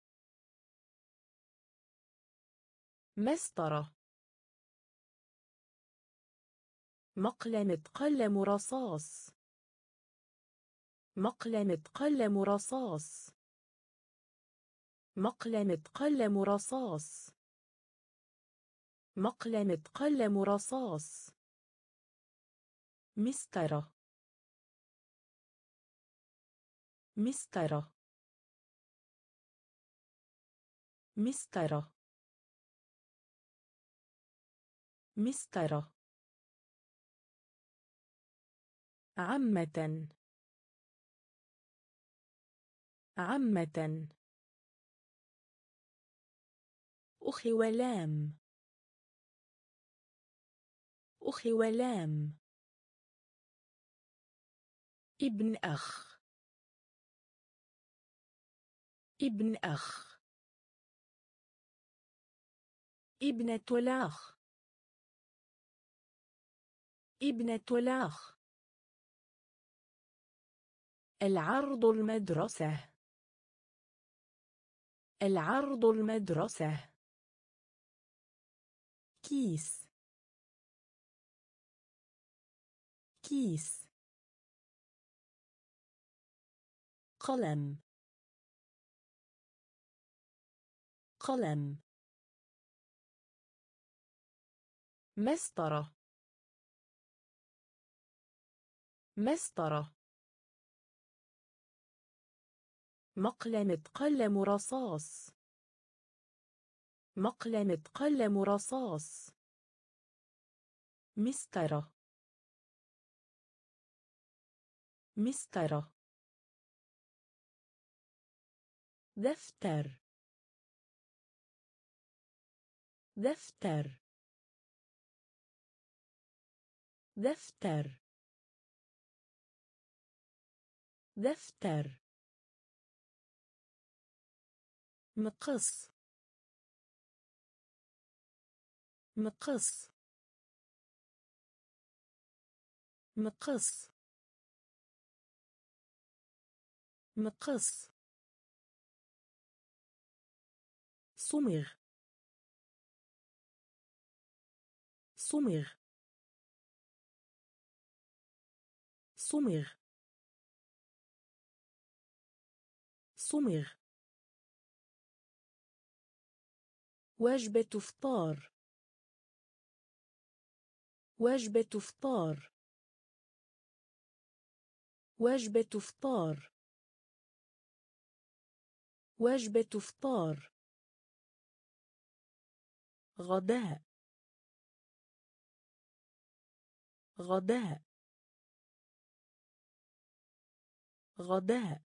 [SPEAKER 2] مسطرة. مقلمة قلم رصاص. مقلمة قلم رصاص. مقلمة قلم رصاص. مقلمة قلم رصاص. مسطرة. مسطرة. مسطرة. مسطرة. عامة. عامة. أخي ولام. أخي ولام. ابن أخ. ابن أخ. ابنة الأخ ابنة الأخ العرض المدرسة. العرض المدرسة. كيس. كيس.
[SPEAKER 1] قلم. قلم.
[SPEAKER 2] مسطرة. مسطرة. مقلمة قلم رصاص. مقلمة قلم رصاص. مسطرة. مسطرة. دفتر. دفتر. دفتر. دفتر. مقص. مقص. مقص. مقص. صمغ. صمغ. صمغ. صمغ. وجبة إفطار وجبة إفطار وجبة إفطار وجبة إفطار غداء. غداء. غداء.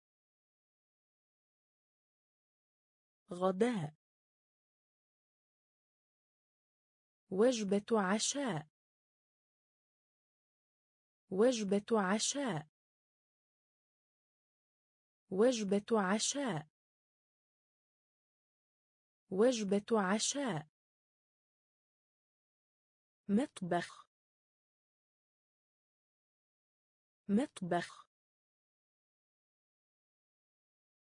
[SPEAKER 2] غداء. وجبة عشاء. وجبة عشاء. وجبة عشاء. وجبة عشاء. مطبخ. مطبخ.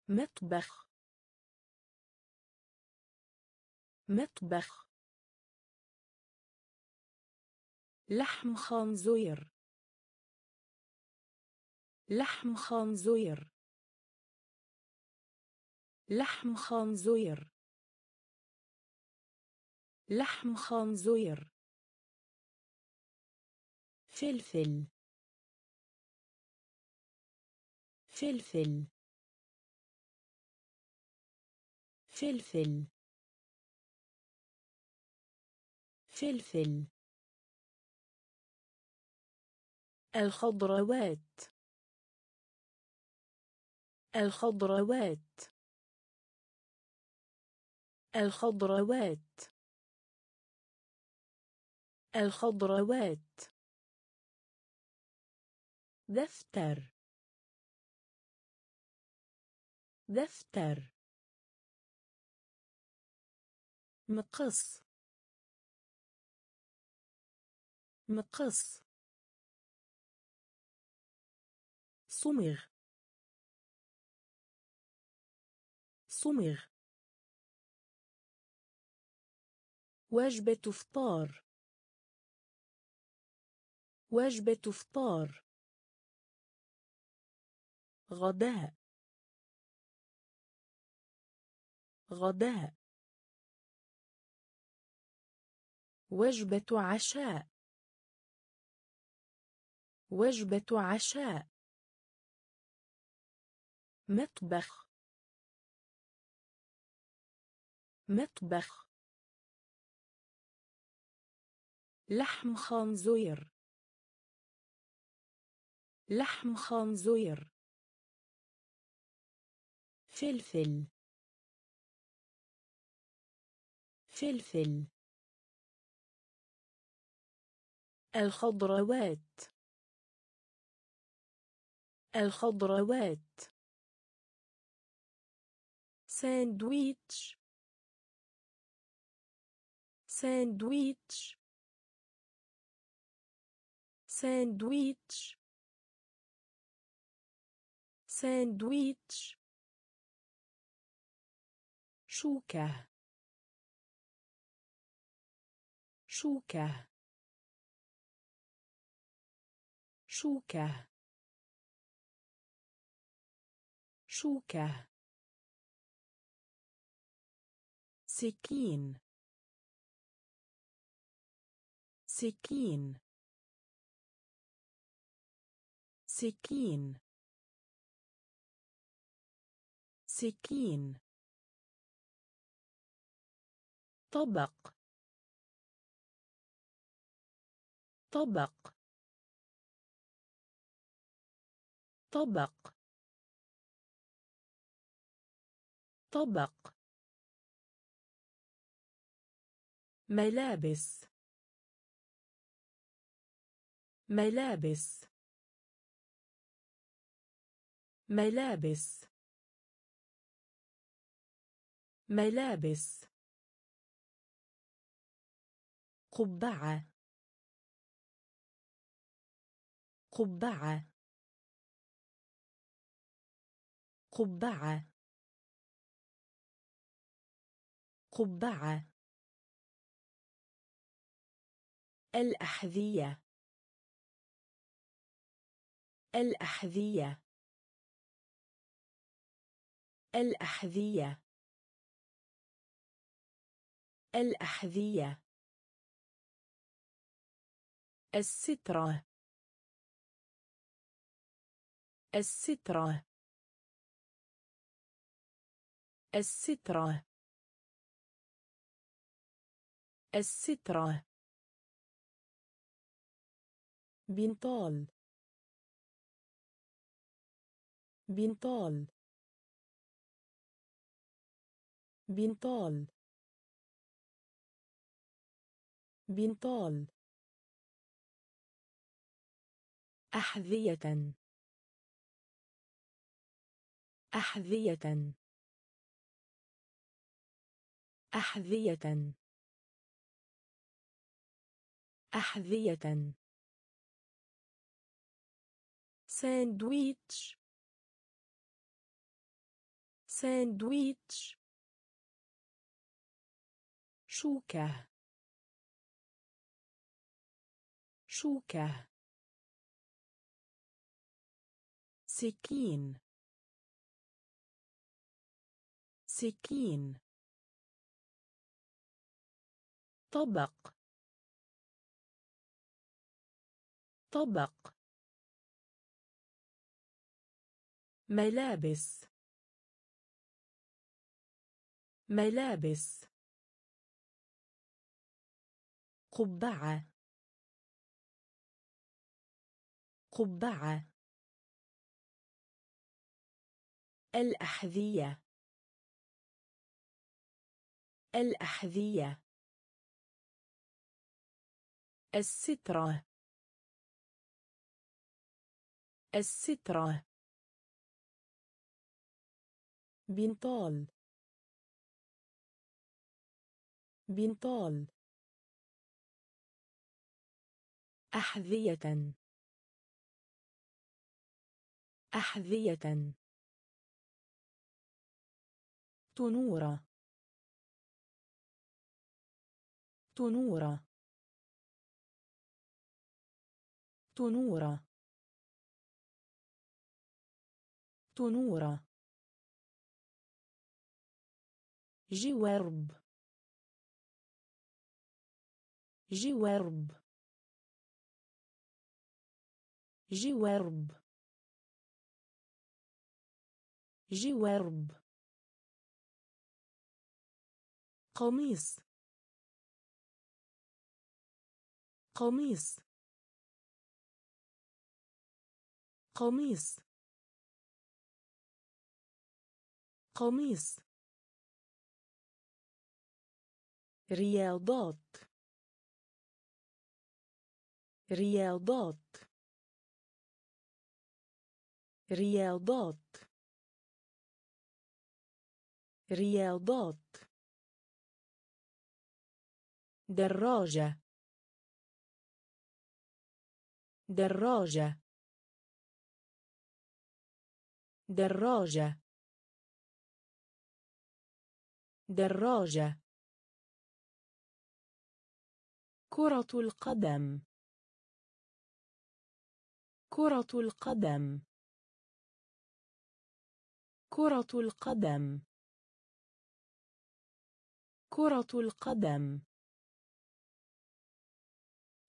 [SPEAKER 2] مطبخ. مطبخ. لحم خنزير لحم خنزير لحم خنزير لحم خنزير فلفل. فلفل. فلفل. فلفل. الخضروات. الخضروات. الخضروات. الخضروات. دفتر. دفتر. مقص. مقص. صمغ صمغ وجبة إفطار وجبة إفطار غداء. غداء. وجبة عشاء. وجبة عشاء. مطبخ. مطبخ. لحم خنزير لحم خنزير فلفل. فلفل. الخضروات. الخضروات. ساندويتش. ساندويتش. ساندويتش. ساندويتش. شوكة. شوكة. شوكة. شوكة. سكين سكين سكين سكين طبق طبق طبق طبق ملابس. ملابس. ملابس. ملابس. قبعة. قبعة. قبعة. قبعة. الأحذية. الأحذية. الأحذية. الأحذية. السترة. السترة. السترة. السترة. بنطال بنطال بنطال بنطال أحذية. أحذية. أحذية. أحذية. ساندويتش. ساندويتش. شوكة. شوكة. سكين. سكين. طبق. طبق. ملابس. ملابس. قبعة. قبعة. الأحذية. الأحذية. السترة. السترة. بنطال بنطال أحذية. أحذية. تنورة تنورة تنورة تنورة جوارب. جوارب. جوارب. جوارب. قميص. قميص. قميص. قميص. رياضات. رياضات. رياضات. رياضات. دراجة. دراجة. دراجة. دراجة. كرة القدم. كرة القدم. كرة القدم. كرة القدم.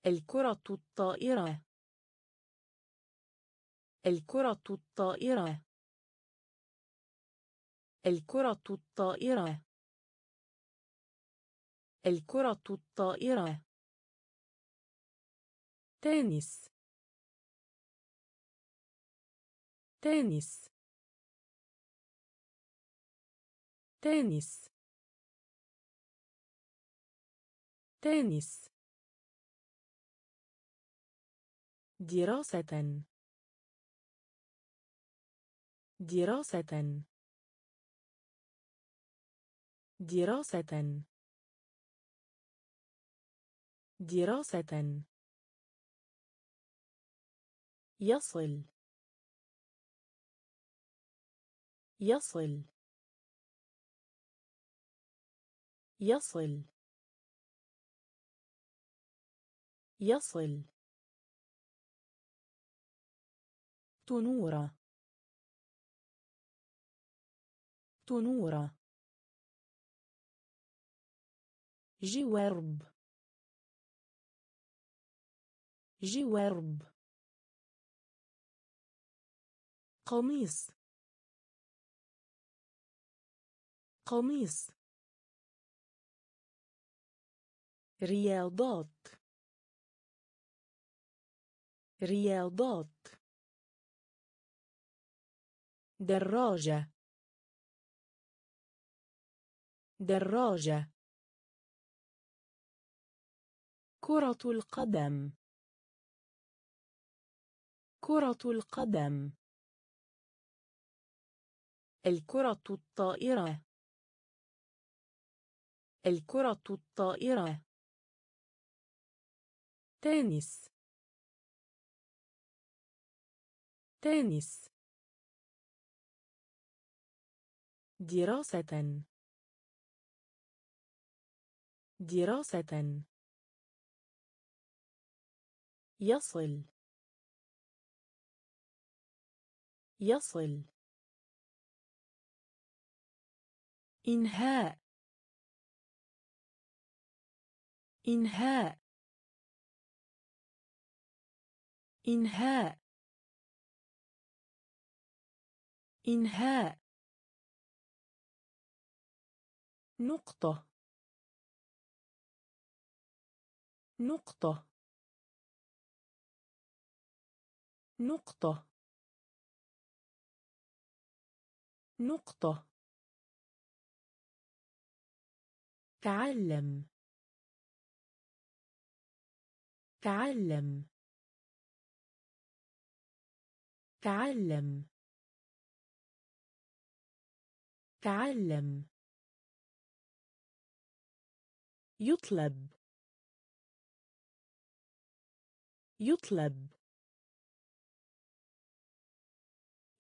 [SPEAKER 2] الكرة الطائرة. الكرة الطائرة. الكرة الطائرة. الكرة الطائرة. تنس. تنس. تنس. تنس. دراسة. دراسة. دراسة. دراسة. يصل. يصل. يصل. يصل. تنورة. تنورة. جوارب. جوارب. قميص. قميص. رياضات. رياضات. دراجة. دراجة. كرة القدم. كرة القدم. الكرة الطائرة. الكرة الطائرة. تنس. تنس. دراسة. دراسة. يصل. يصل. إنهاء. إنهاء. إنهاء. إنهاء. نقطة. نقطة. نقطة. نقطة. تعلم. تعلم. تعلم. تعلم. يطلب. يطلب.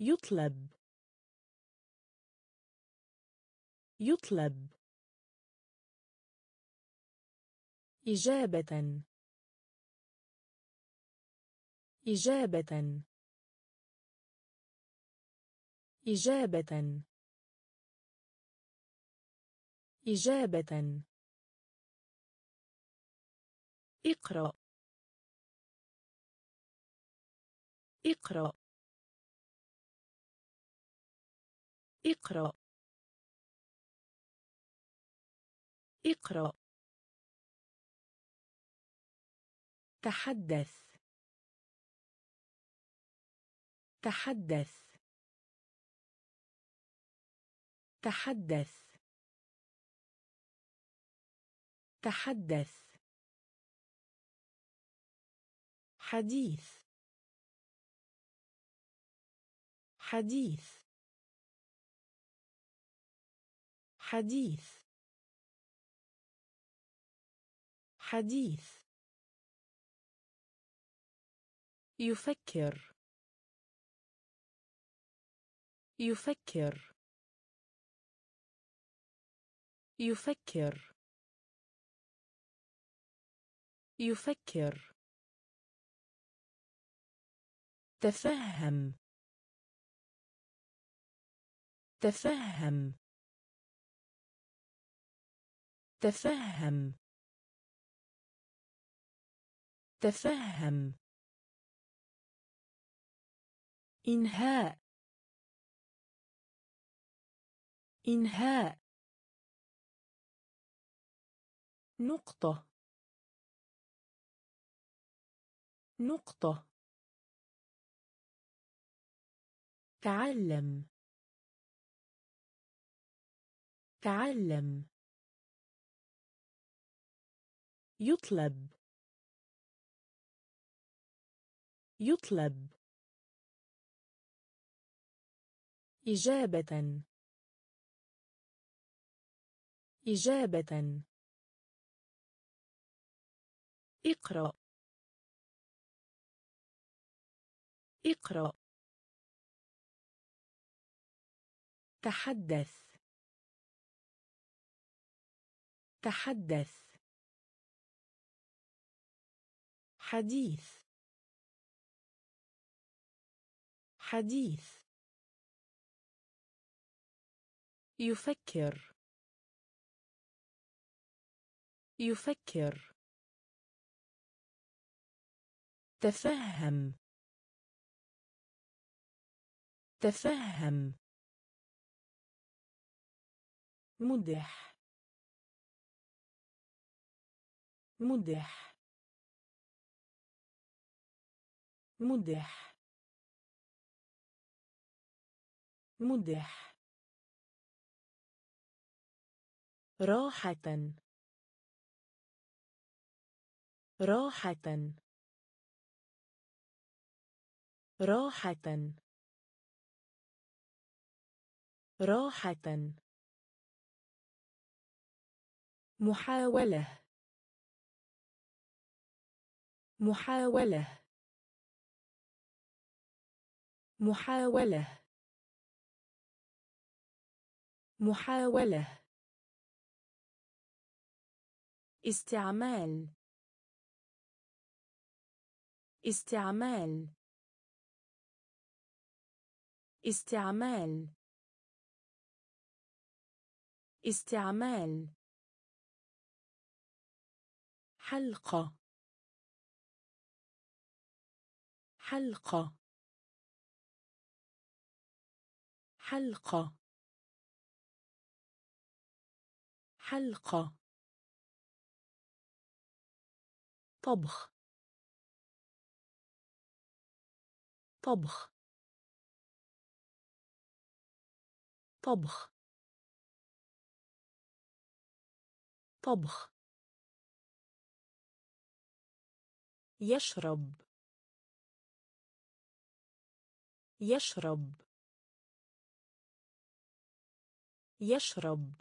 [SPEAKER 2] يطلب. يطلب. إجابة. إجابة. إجابة. إجابة. اقرأ. اقرأ. اقرأ. اقرأ. تحدث. تحدث. تحدث. تحدث. حديث. حديث. حديث. حديث. يفكر. يفكر. يفكر. يفكر. تفهم. تفهم. تفهم. تفهم. إنهاء. إنهاء. نقطة. نقطة. تعلم. تعلم. يطلب. يطلب. إجابة. إجابة. اقرأ. اقرأ. تحدث. تحدث. حديث. حديث. يفكر. يفكر. تفهم. تفهم. مدح. مدح. مدح. مدح. راحة. راحة. راحة. راحة. محاولة. محاولة. محاولة. محاولة. استعمال. استعمال. استعمال. استعمال. حلقة. حلقة. حلقة. حلقة. طبخ. طبخ. طبخ. طبخ. يشرب. يشرب. يشرب.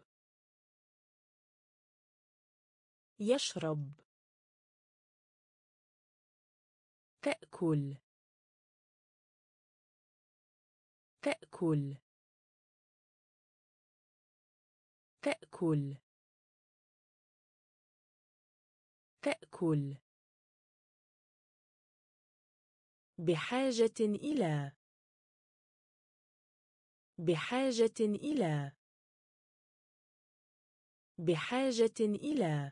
[SPEAKER 2] يشرب. تأكل. تأكل. تأكل. تأكل. بحاجة إلى. بحاجة إلى. بحاجة إلى.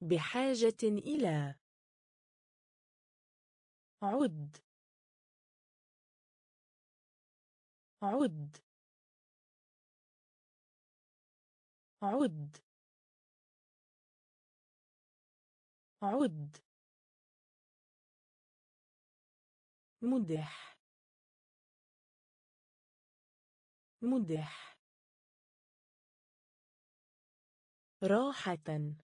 [SPEAKER 2] بحاجة إلى. عد. عد. عد. عد. مدح. مدح. راحة.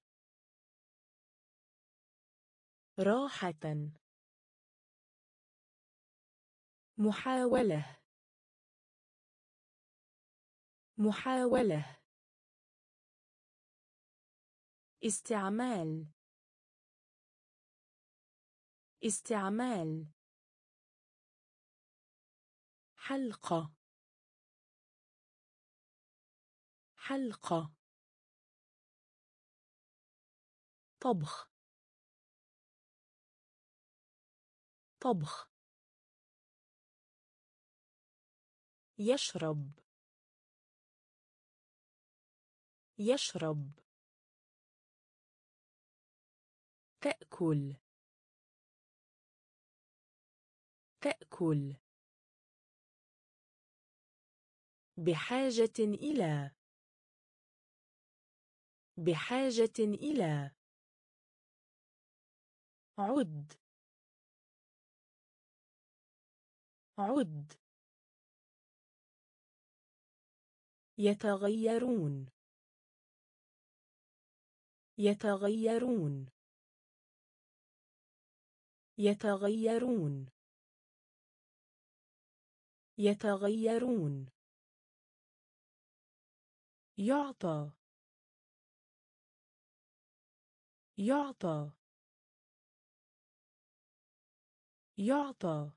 [SPEAKER 2] راحة. محاولة. محاولة. استعمال. استعمال. حلقة. حلقة. طبخ. طبخ. يشرب. يشرب. تأكل. تأكل. بحاجة إلى. بحاجة إلى. عد. عد. يتغيرون. يتغيرون. يتغيرون. يتغيرون. يعطى. يعطى. يعطى.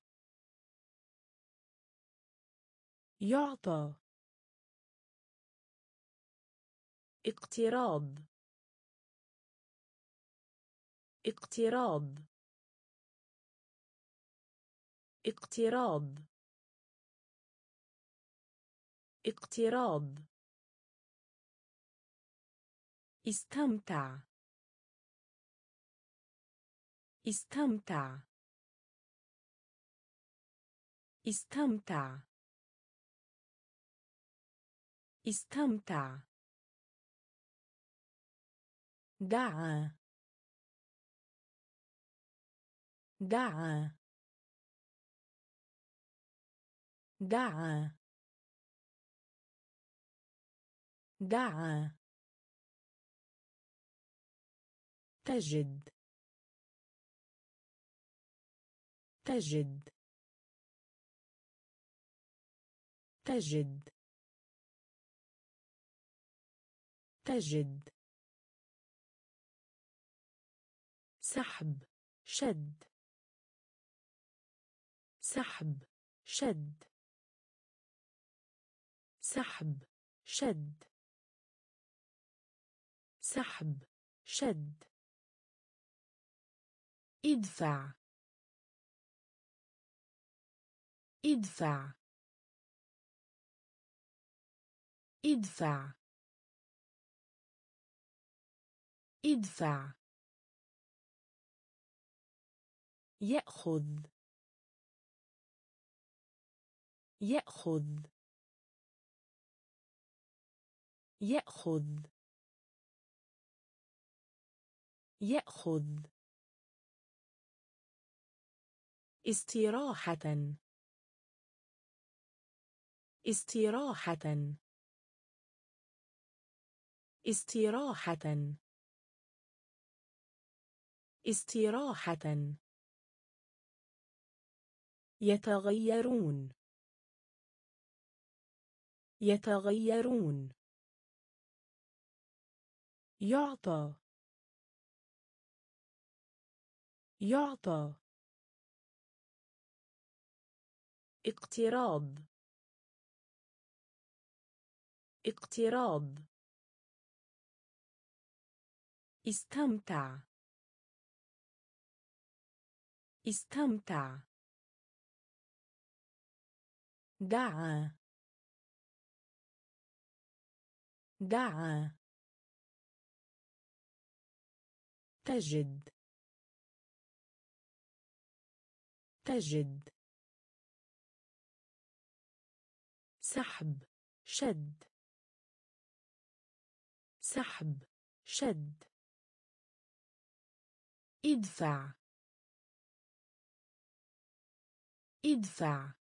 [SPEAKER 2] يعطى. اقتراب. اقتراب. اقتراب. اقتراب. استمتع. استمتع. استمتع. استمتع. دعا. دعا. دعا. دعا. تجد. تجد. تجد. تجد. سحب شد. سحب شد. سحب شد. سحب شد. ادفع. ادفع. ادفع. ادفع. يأخذ. يأخذ. يأخذ. يأخذ. استراحة. استراحة. استراحة. استراحة. يتغيرون. يتغيرون. يعطى. يعطى. اقتراب اقتراض. استمتع. استمتع. دعا. دعا. تجد. تجد. سحب. شد. سحب. شد. ادفع. ادفع.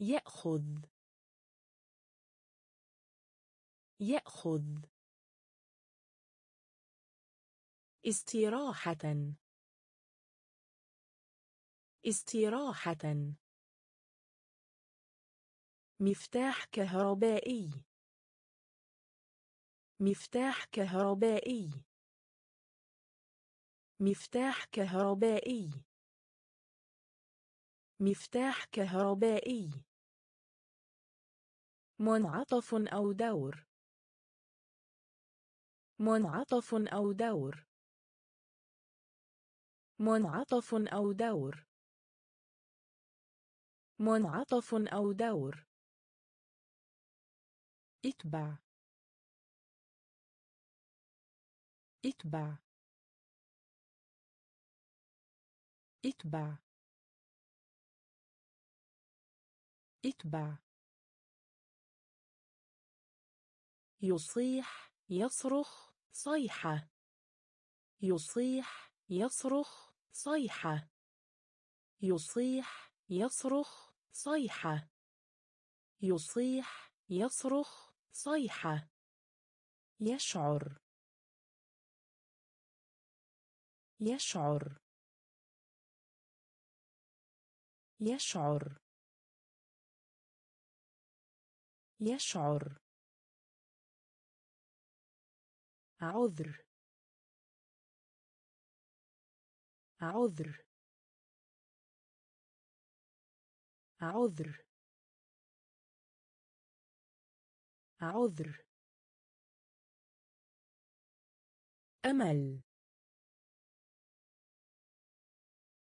[SPEAKER 2] يأخذ. يأخذ. استراحة. استراحة. مفتاح كهربائي. مفتاح كهربائي. مفتاح كهربائي. مفتاح كهربائي. منعطف أو دور. منعطف أو دور. منعطف أو دور. منعطف أو دور. اتبع. اتبع. اتبع. اتبع. يصيح يصرخ صيحة. يصيح يصرخ صيحة. يصيح يصرخ صيحة. يصيح يصرخ صيحة. يشعر. يشعر. يشعر. يشعر. عذر. عذر. عذر. عذر. أمل.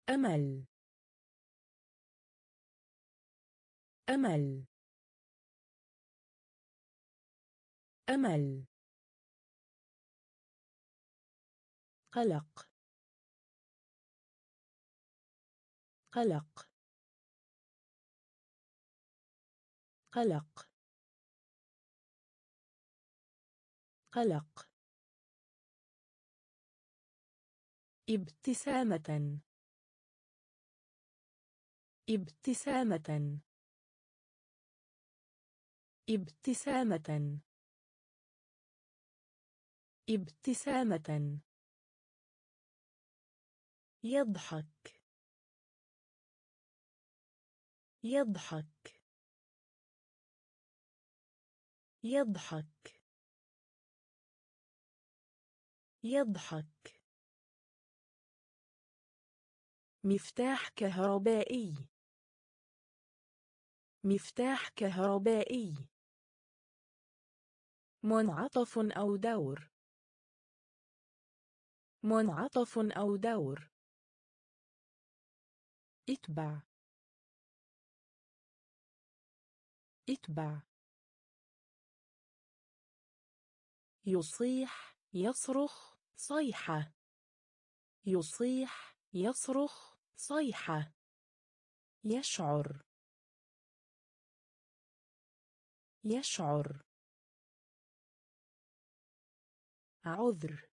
[SPEAKER 2] أمل. أمل. أمل. قلق. قلق. قلق. قلق. ابتسامة. ابتسامة. ابتسامة. ابتسامة. يضحك. يضحك. يضحك. يضحك. مفتاح كهربائي. مفتاح كهربائي. منعطف أو دور. منعطف أو دور. اتبع. اتبع. يصيح يصرخ صيحة. يصيح يصرخ صيحة. يشعر. يشعر. عذر.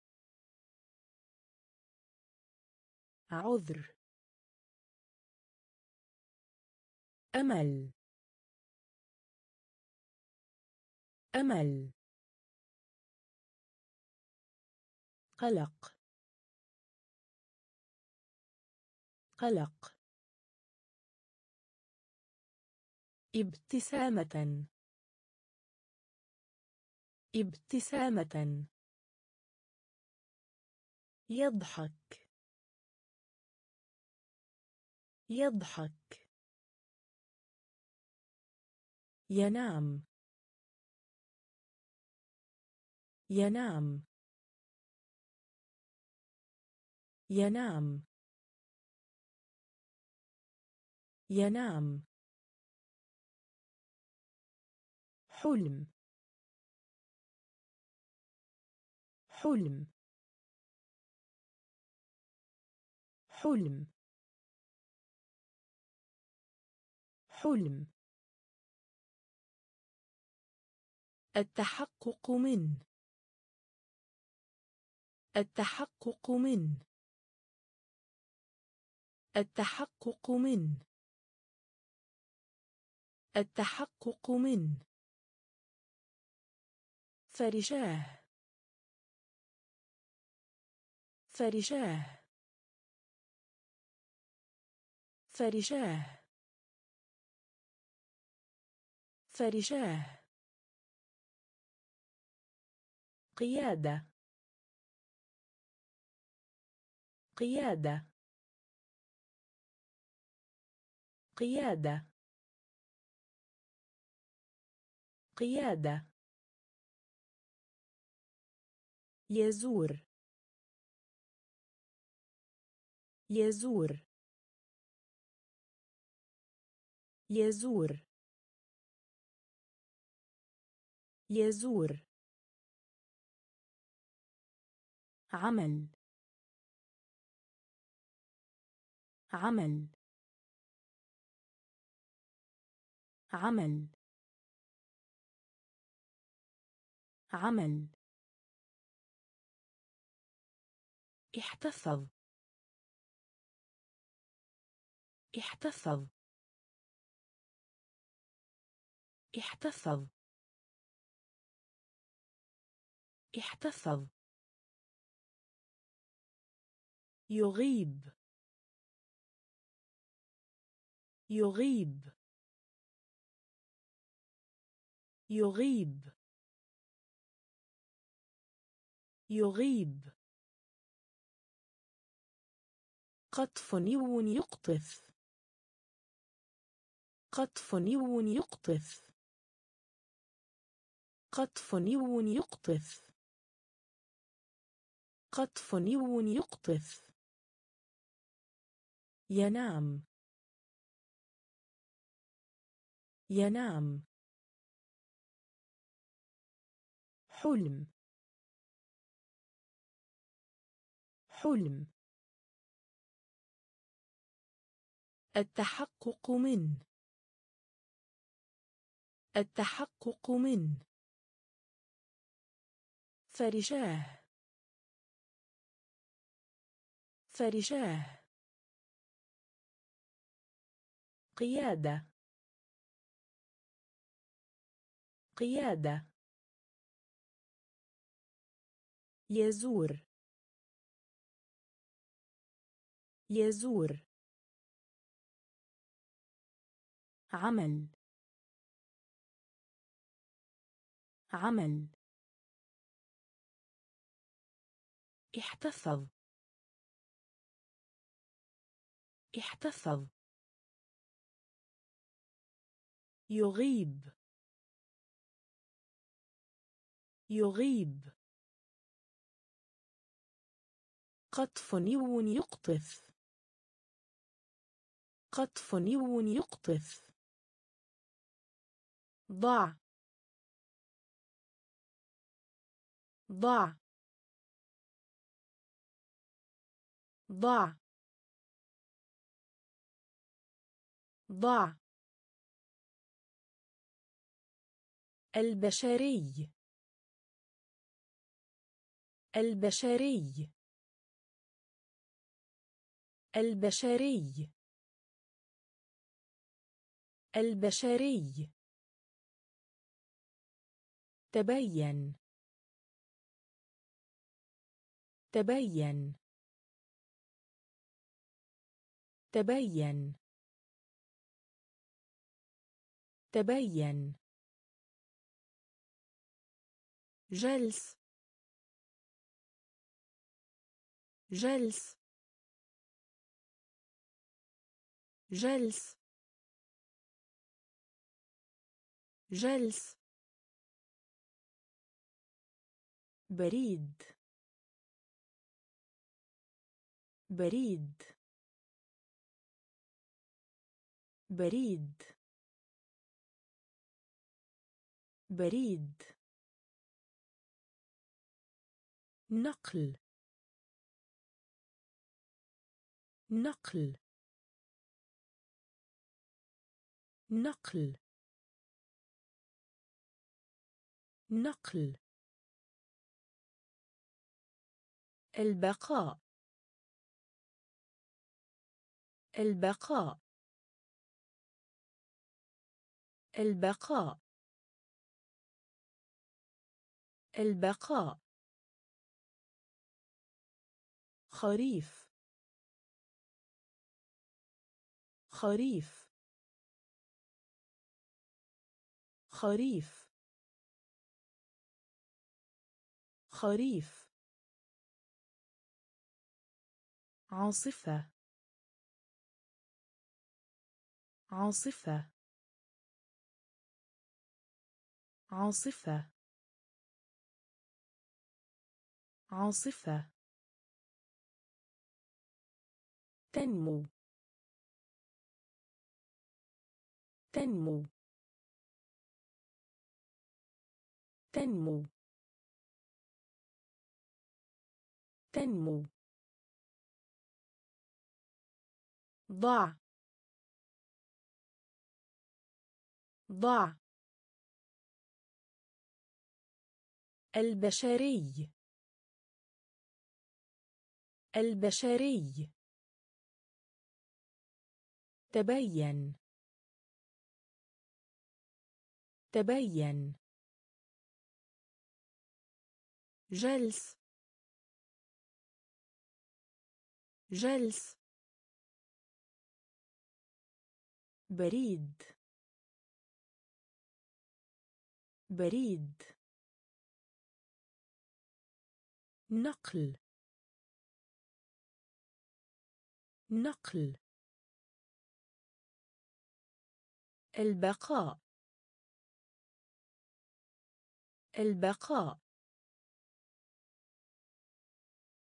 [SPEAKER 2] عذر. أمل. أمل. قلق. قلق. ابتسامة. ابتسامة. يضحك. يضحك. ينام. ينام. ينام. ينام. حلم. حلم. حلم. حلم. التحقق من. التحقق من. التحقق من. التحقق من. فرشاه. فرشاه. فرشاه. فرشاه. قيادة. قيادة. قيادة. قيادة. يزور. يزور. يزور. يزور. عمل. عمل. عمل. عمل. احتفظ. احتفظ. احتفظ. احتفظ. يغيب. يغيب. يغيب. يغيب. قطف نيو يقطف. قطف نيو يقطف. قطف نيو يقطف. قطف نيو يقطف. ينام. ينام. حلم. حلم. التحقق من. التحقق من. فرشاه. فرشاه. قيادة. قيادة. يزور. يزور. عمل. عمل. احتفظ. احتفظ. يغيب. يغيب. قطف نيو يقطف. قطف نيو يقطف. ضع. ضع. ضع. ضع. البشري. البشري. البشري. البشري. تبين. تبين. تبين. تبين. جلس. جلس. جلس. جلس.
[SPEAKER 1] بريد. بريد. بريد. بريد. نقل. نقل. نقل. نقل. البقاء. البقاء. البقاء. البقاء. خريف. خريف. خريف. خريف. عاصفة. عاصفة. عاصفة. عاصفة. تنمو. تنمو. تنمو. تنمو. ضع ضع البشري. البشري. تبين. تبين. جلس. جلس. بريد. بريد. نقل. نقل. البقاء. البقاء.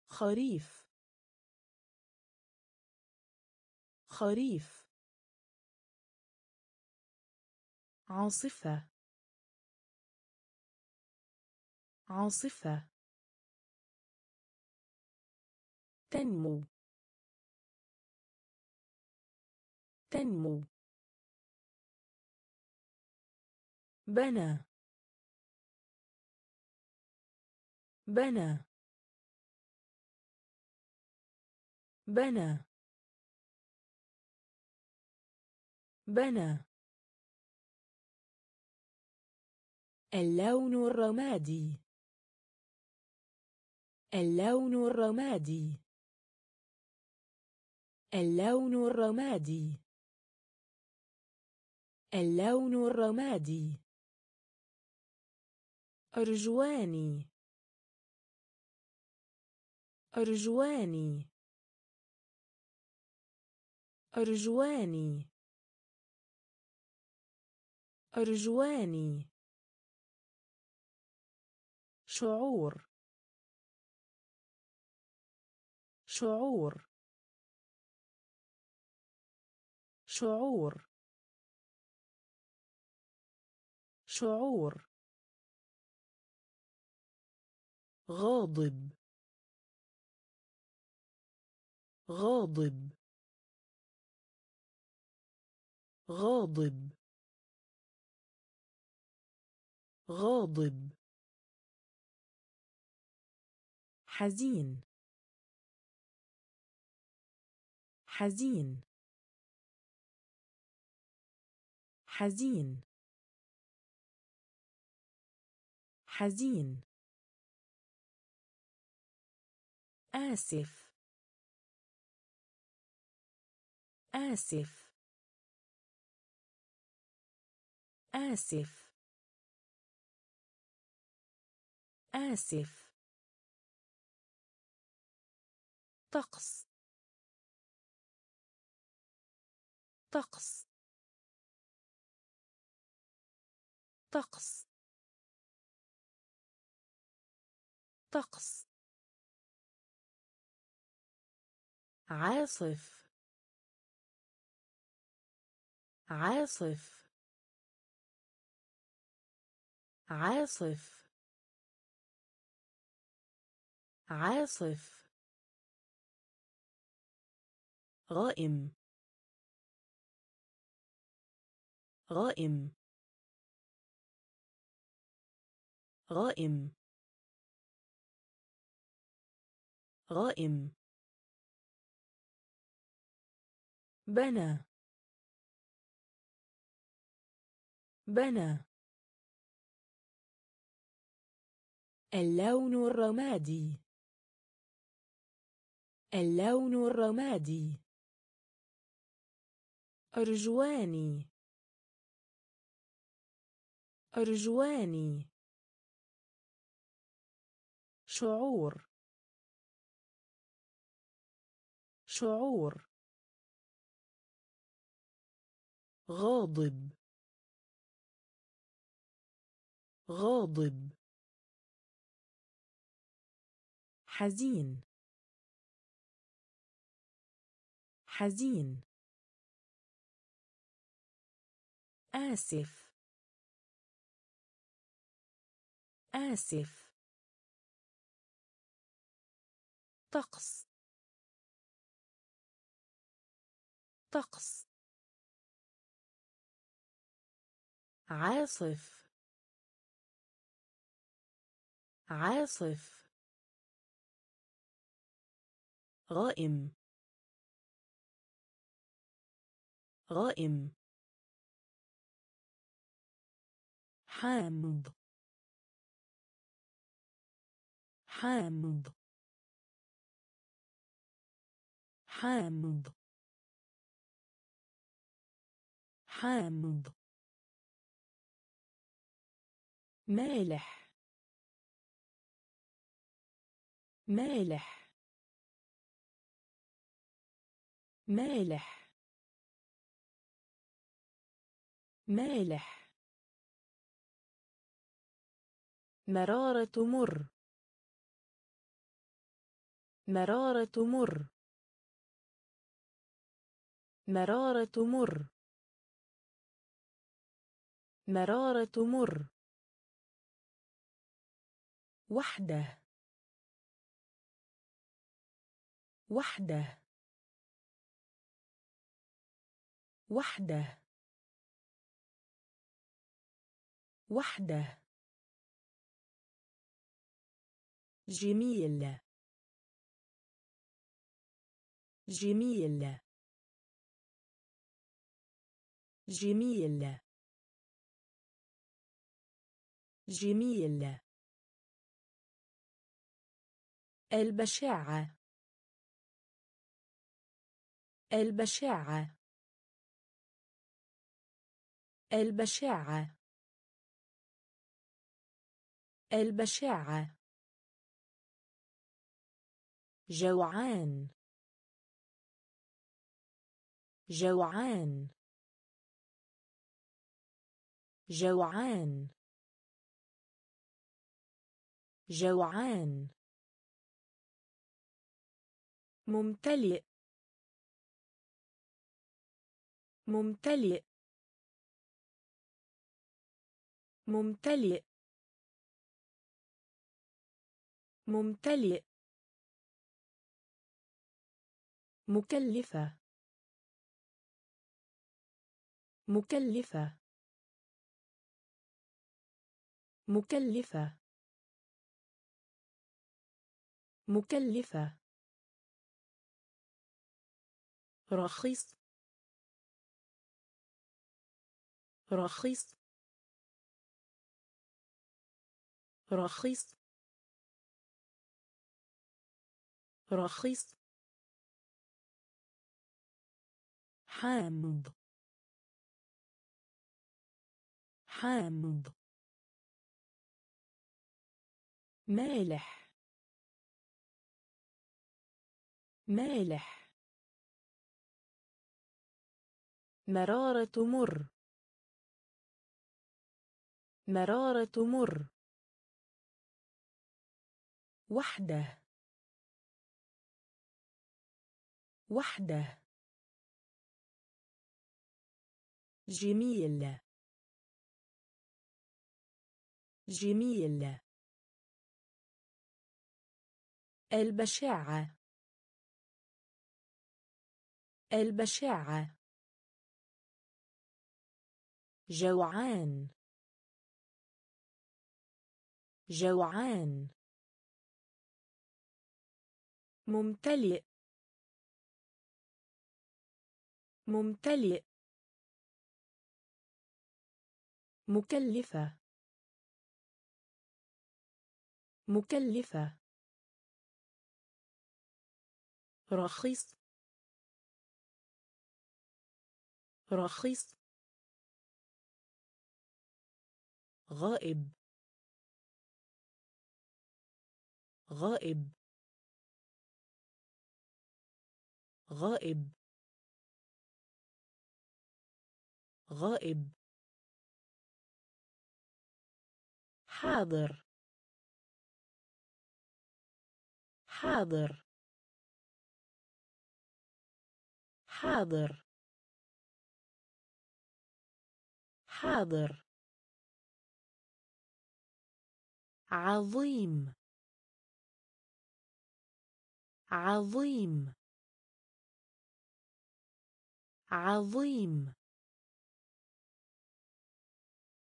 [SPEAKER 1] خريف. خريف. عاصفة. عاصفة. تنمو. تنمو. بنى. بنى. بنى. بنى. اللون الرمادي. اللون الرمادي. اللون الرمادي. اللون الرمادي. أرجواني. أرجواني. أرجواني. أرجواني. شعور. شعور. شعور. شعور. غاضب. غاضب. غاضب. غاضب. حزين. حزين. حزين. حزين. آسف. آسف. آسف. آسف. طقس. طقس. طقس. طقس. عاصف. عاصف. عاصف. عاصف. غائم. غائم. غائم. غائم. بنى. بنى. اللون الرمادي. اللون الرمادي. أرجواني. أرجواني. شعور. شعور. غاضب. غاضب. حزين. حزين. آسف. آسف. طقس. طقس. عاصف. عاصف. غائم. غائم. حامض. حامض. حامض. حامض. مالح. مالح. مالح. مالح. مرارة مر مرارة مر مرارة مر مرارة مر وحده. وحده. وحده. وحده. جميل. جميل. جميل. جميل. البشاعة. البشاعة. البشاعة. البشاعة. جوعان. جوعان. جوعان. جوعان. ممتلئ. ممتلئ. ممتلئ. ممتلئ. مكلفة. مكلفة. مكلفة. مكلفة. رخيص. رخيص. رخيص. رخيص. حامض. حامض. مالح. مالح. مرارة مر مرارة مر وحدة. وحدة. جميل. جميل. البشاعة. البشاعة. جوعان. جوعان. ممتلئ. ممتلئ. مكلفة. مكلفة. رخيص. رخيص. غائب. غائب. غائب. غائب. حاضر. حاضر. حاضر. حاضر. عظيم. عظيم. عظيم.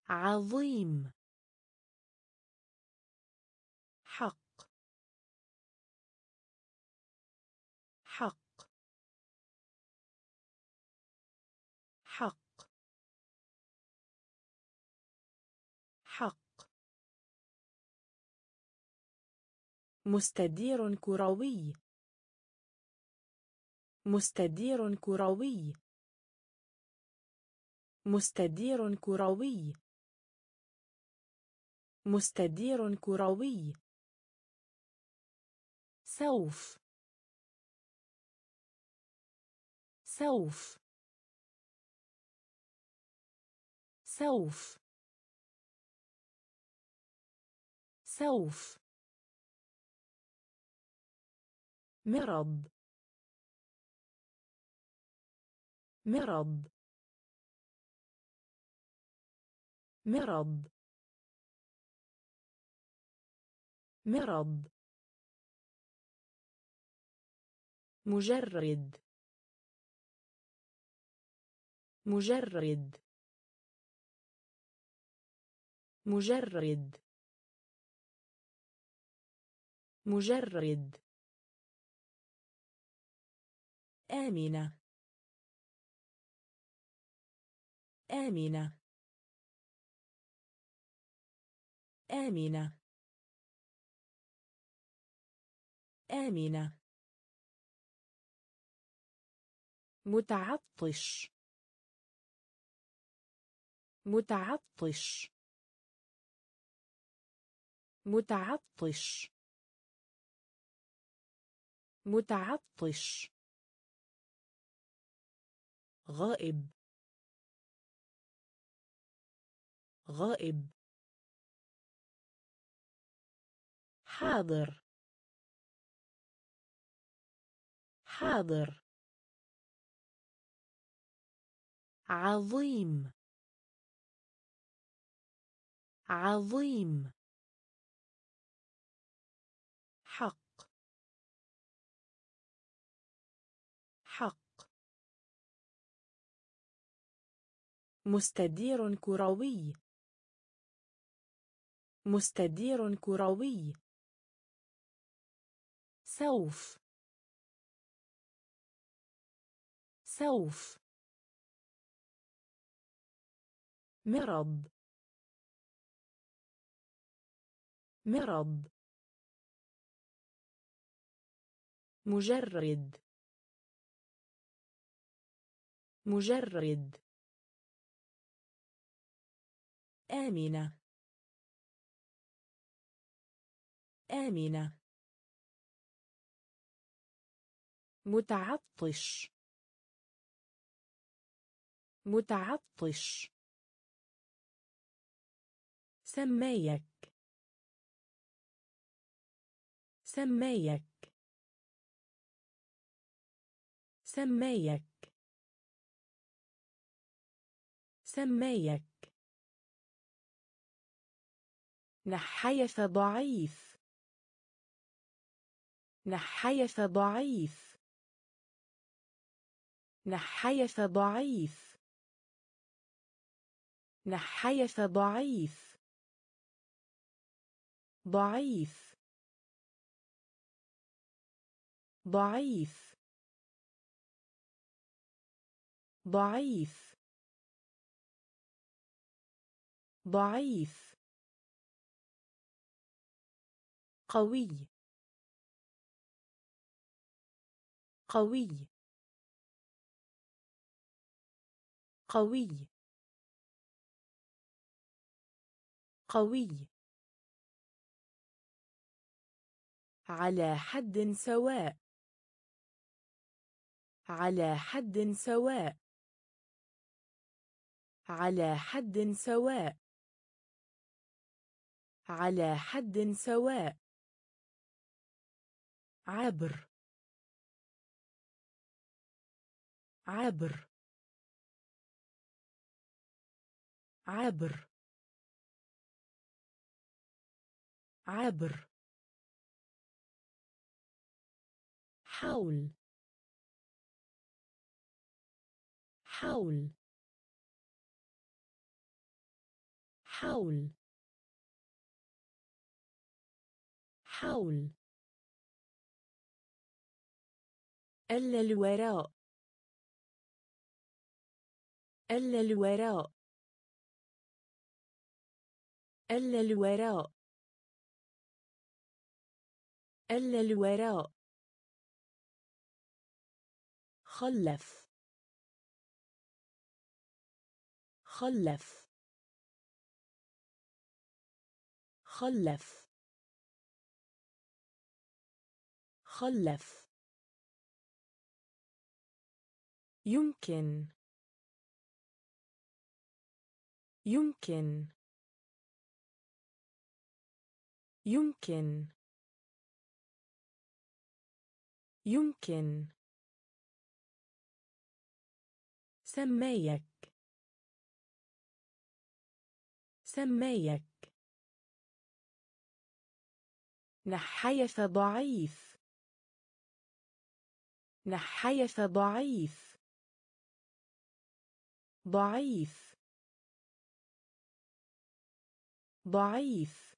[SPEAKER 1] عظيم. مستدير كروي. مستدير كروي. مستدير كروي. مستدير كروي. سوف. سوف. سوف. سوف. مرض. مرض. مرض. مرض. مجرد. مجرد. مجرد. مجرد. آمنة. آمنة. آمنة. آمنة. متعطش. متعطش. متعطش. متعطش. غائب. غائب. حاضر. حاضر. عظيم. عظيم. مستدير كروي. مستدير كروي. سوف. سوف. مرض. مرض. مجرد. مجرد. آمنة. آمنة. متعطش. متعطش. سمايك. سمايك. سمايك. سمايك. نحيف ضعيف. نحيف ضعيف. نحيف ضعيف. نحيف ضعيف. ضعيف. ضعيف. ضعيف. ضعيف. قوي. قوي. قوي. قوي. على حد سواء. على حد سواء. على حد سواء. على حد سواء. عبر عبر عبر عبر حول. حول. حول. حول. ألا الوراء. ألا الوراء. ألا الوراء. ألا الوراء. خلف. خلف. خلف. خلف. يمكن. يمكن. يمكن. يمكن. سمايك. سمايك. نحيف ضعيف. نحيف ضعيف. ضعيف. ضعيف.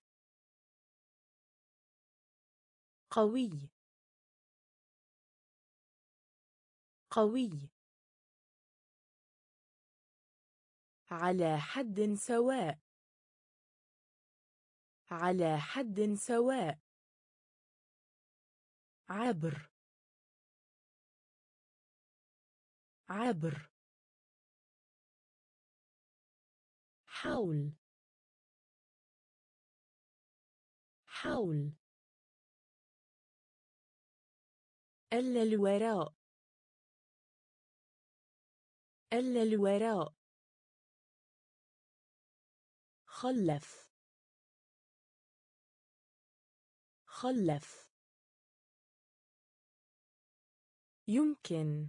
[SPEAKER 1] قوي. قوي. على حد سواء. على حد سواء. عبر. عبر. حول. حول. ألا الوراء. ألا الوراء. خلف. خلف. يمكن.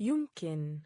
[SPEAKER 1] يمكن.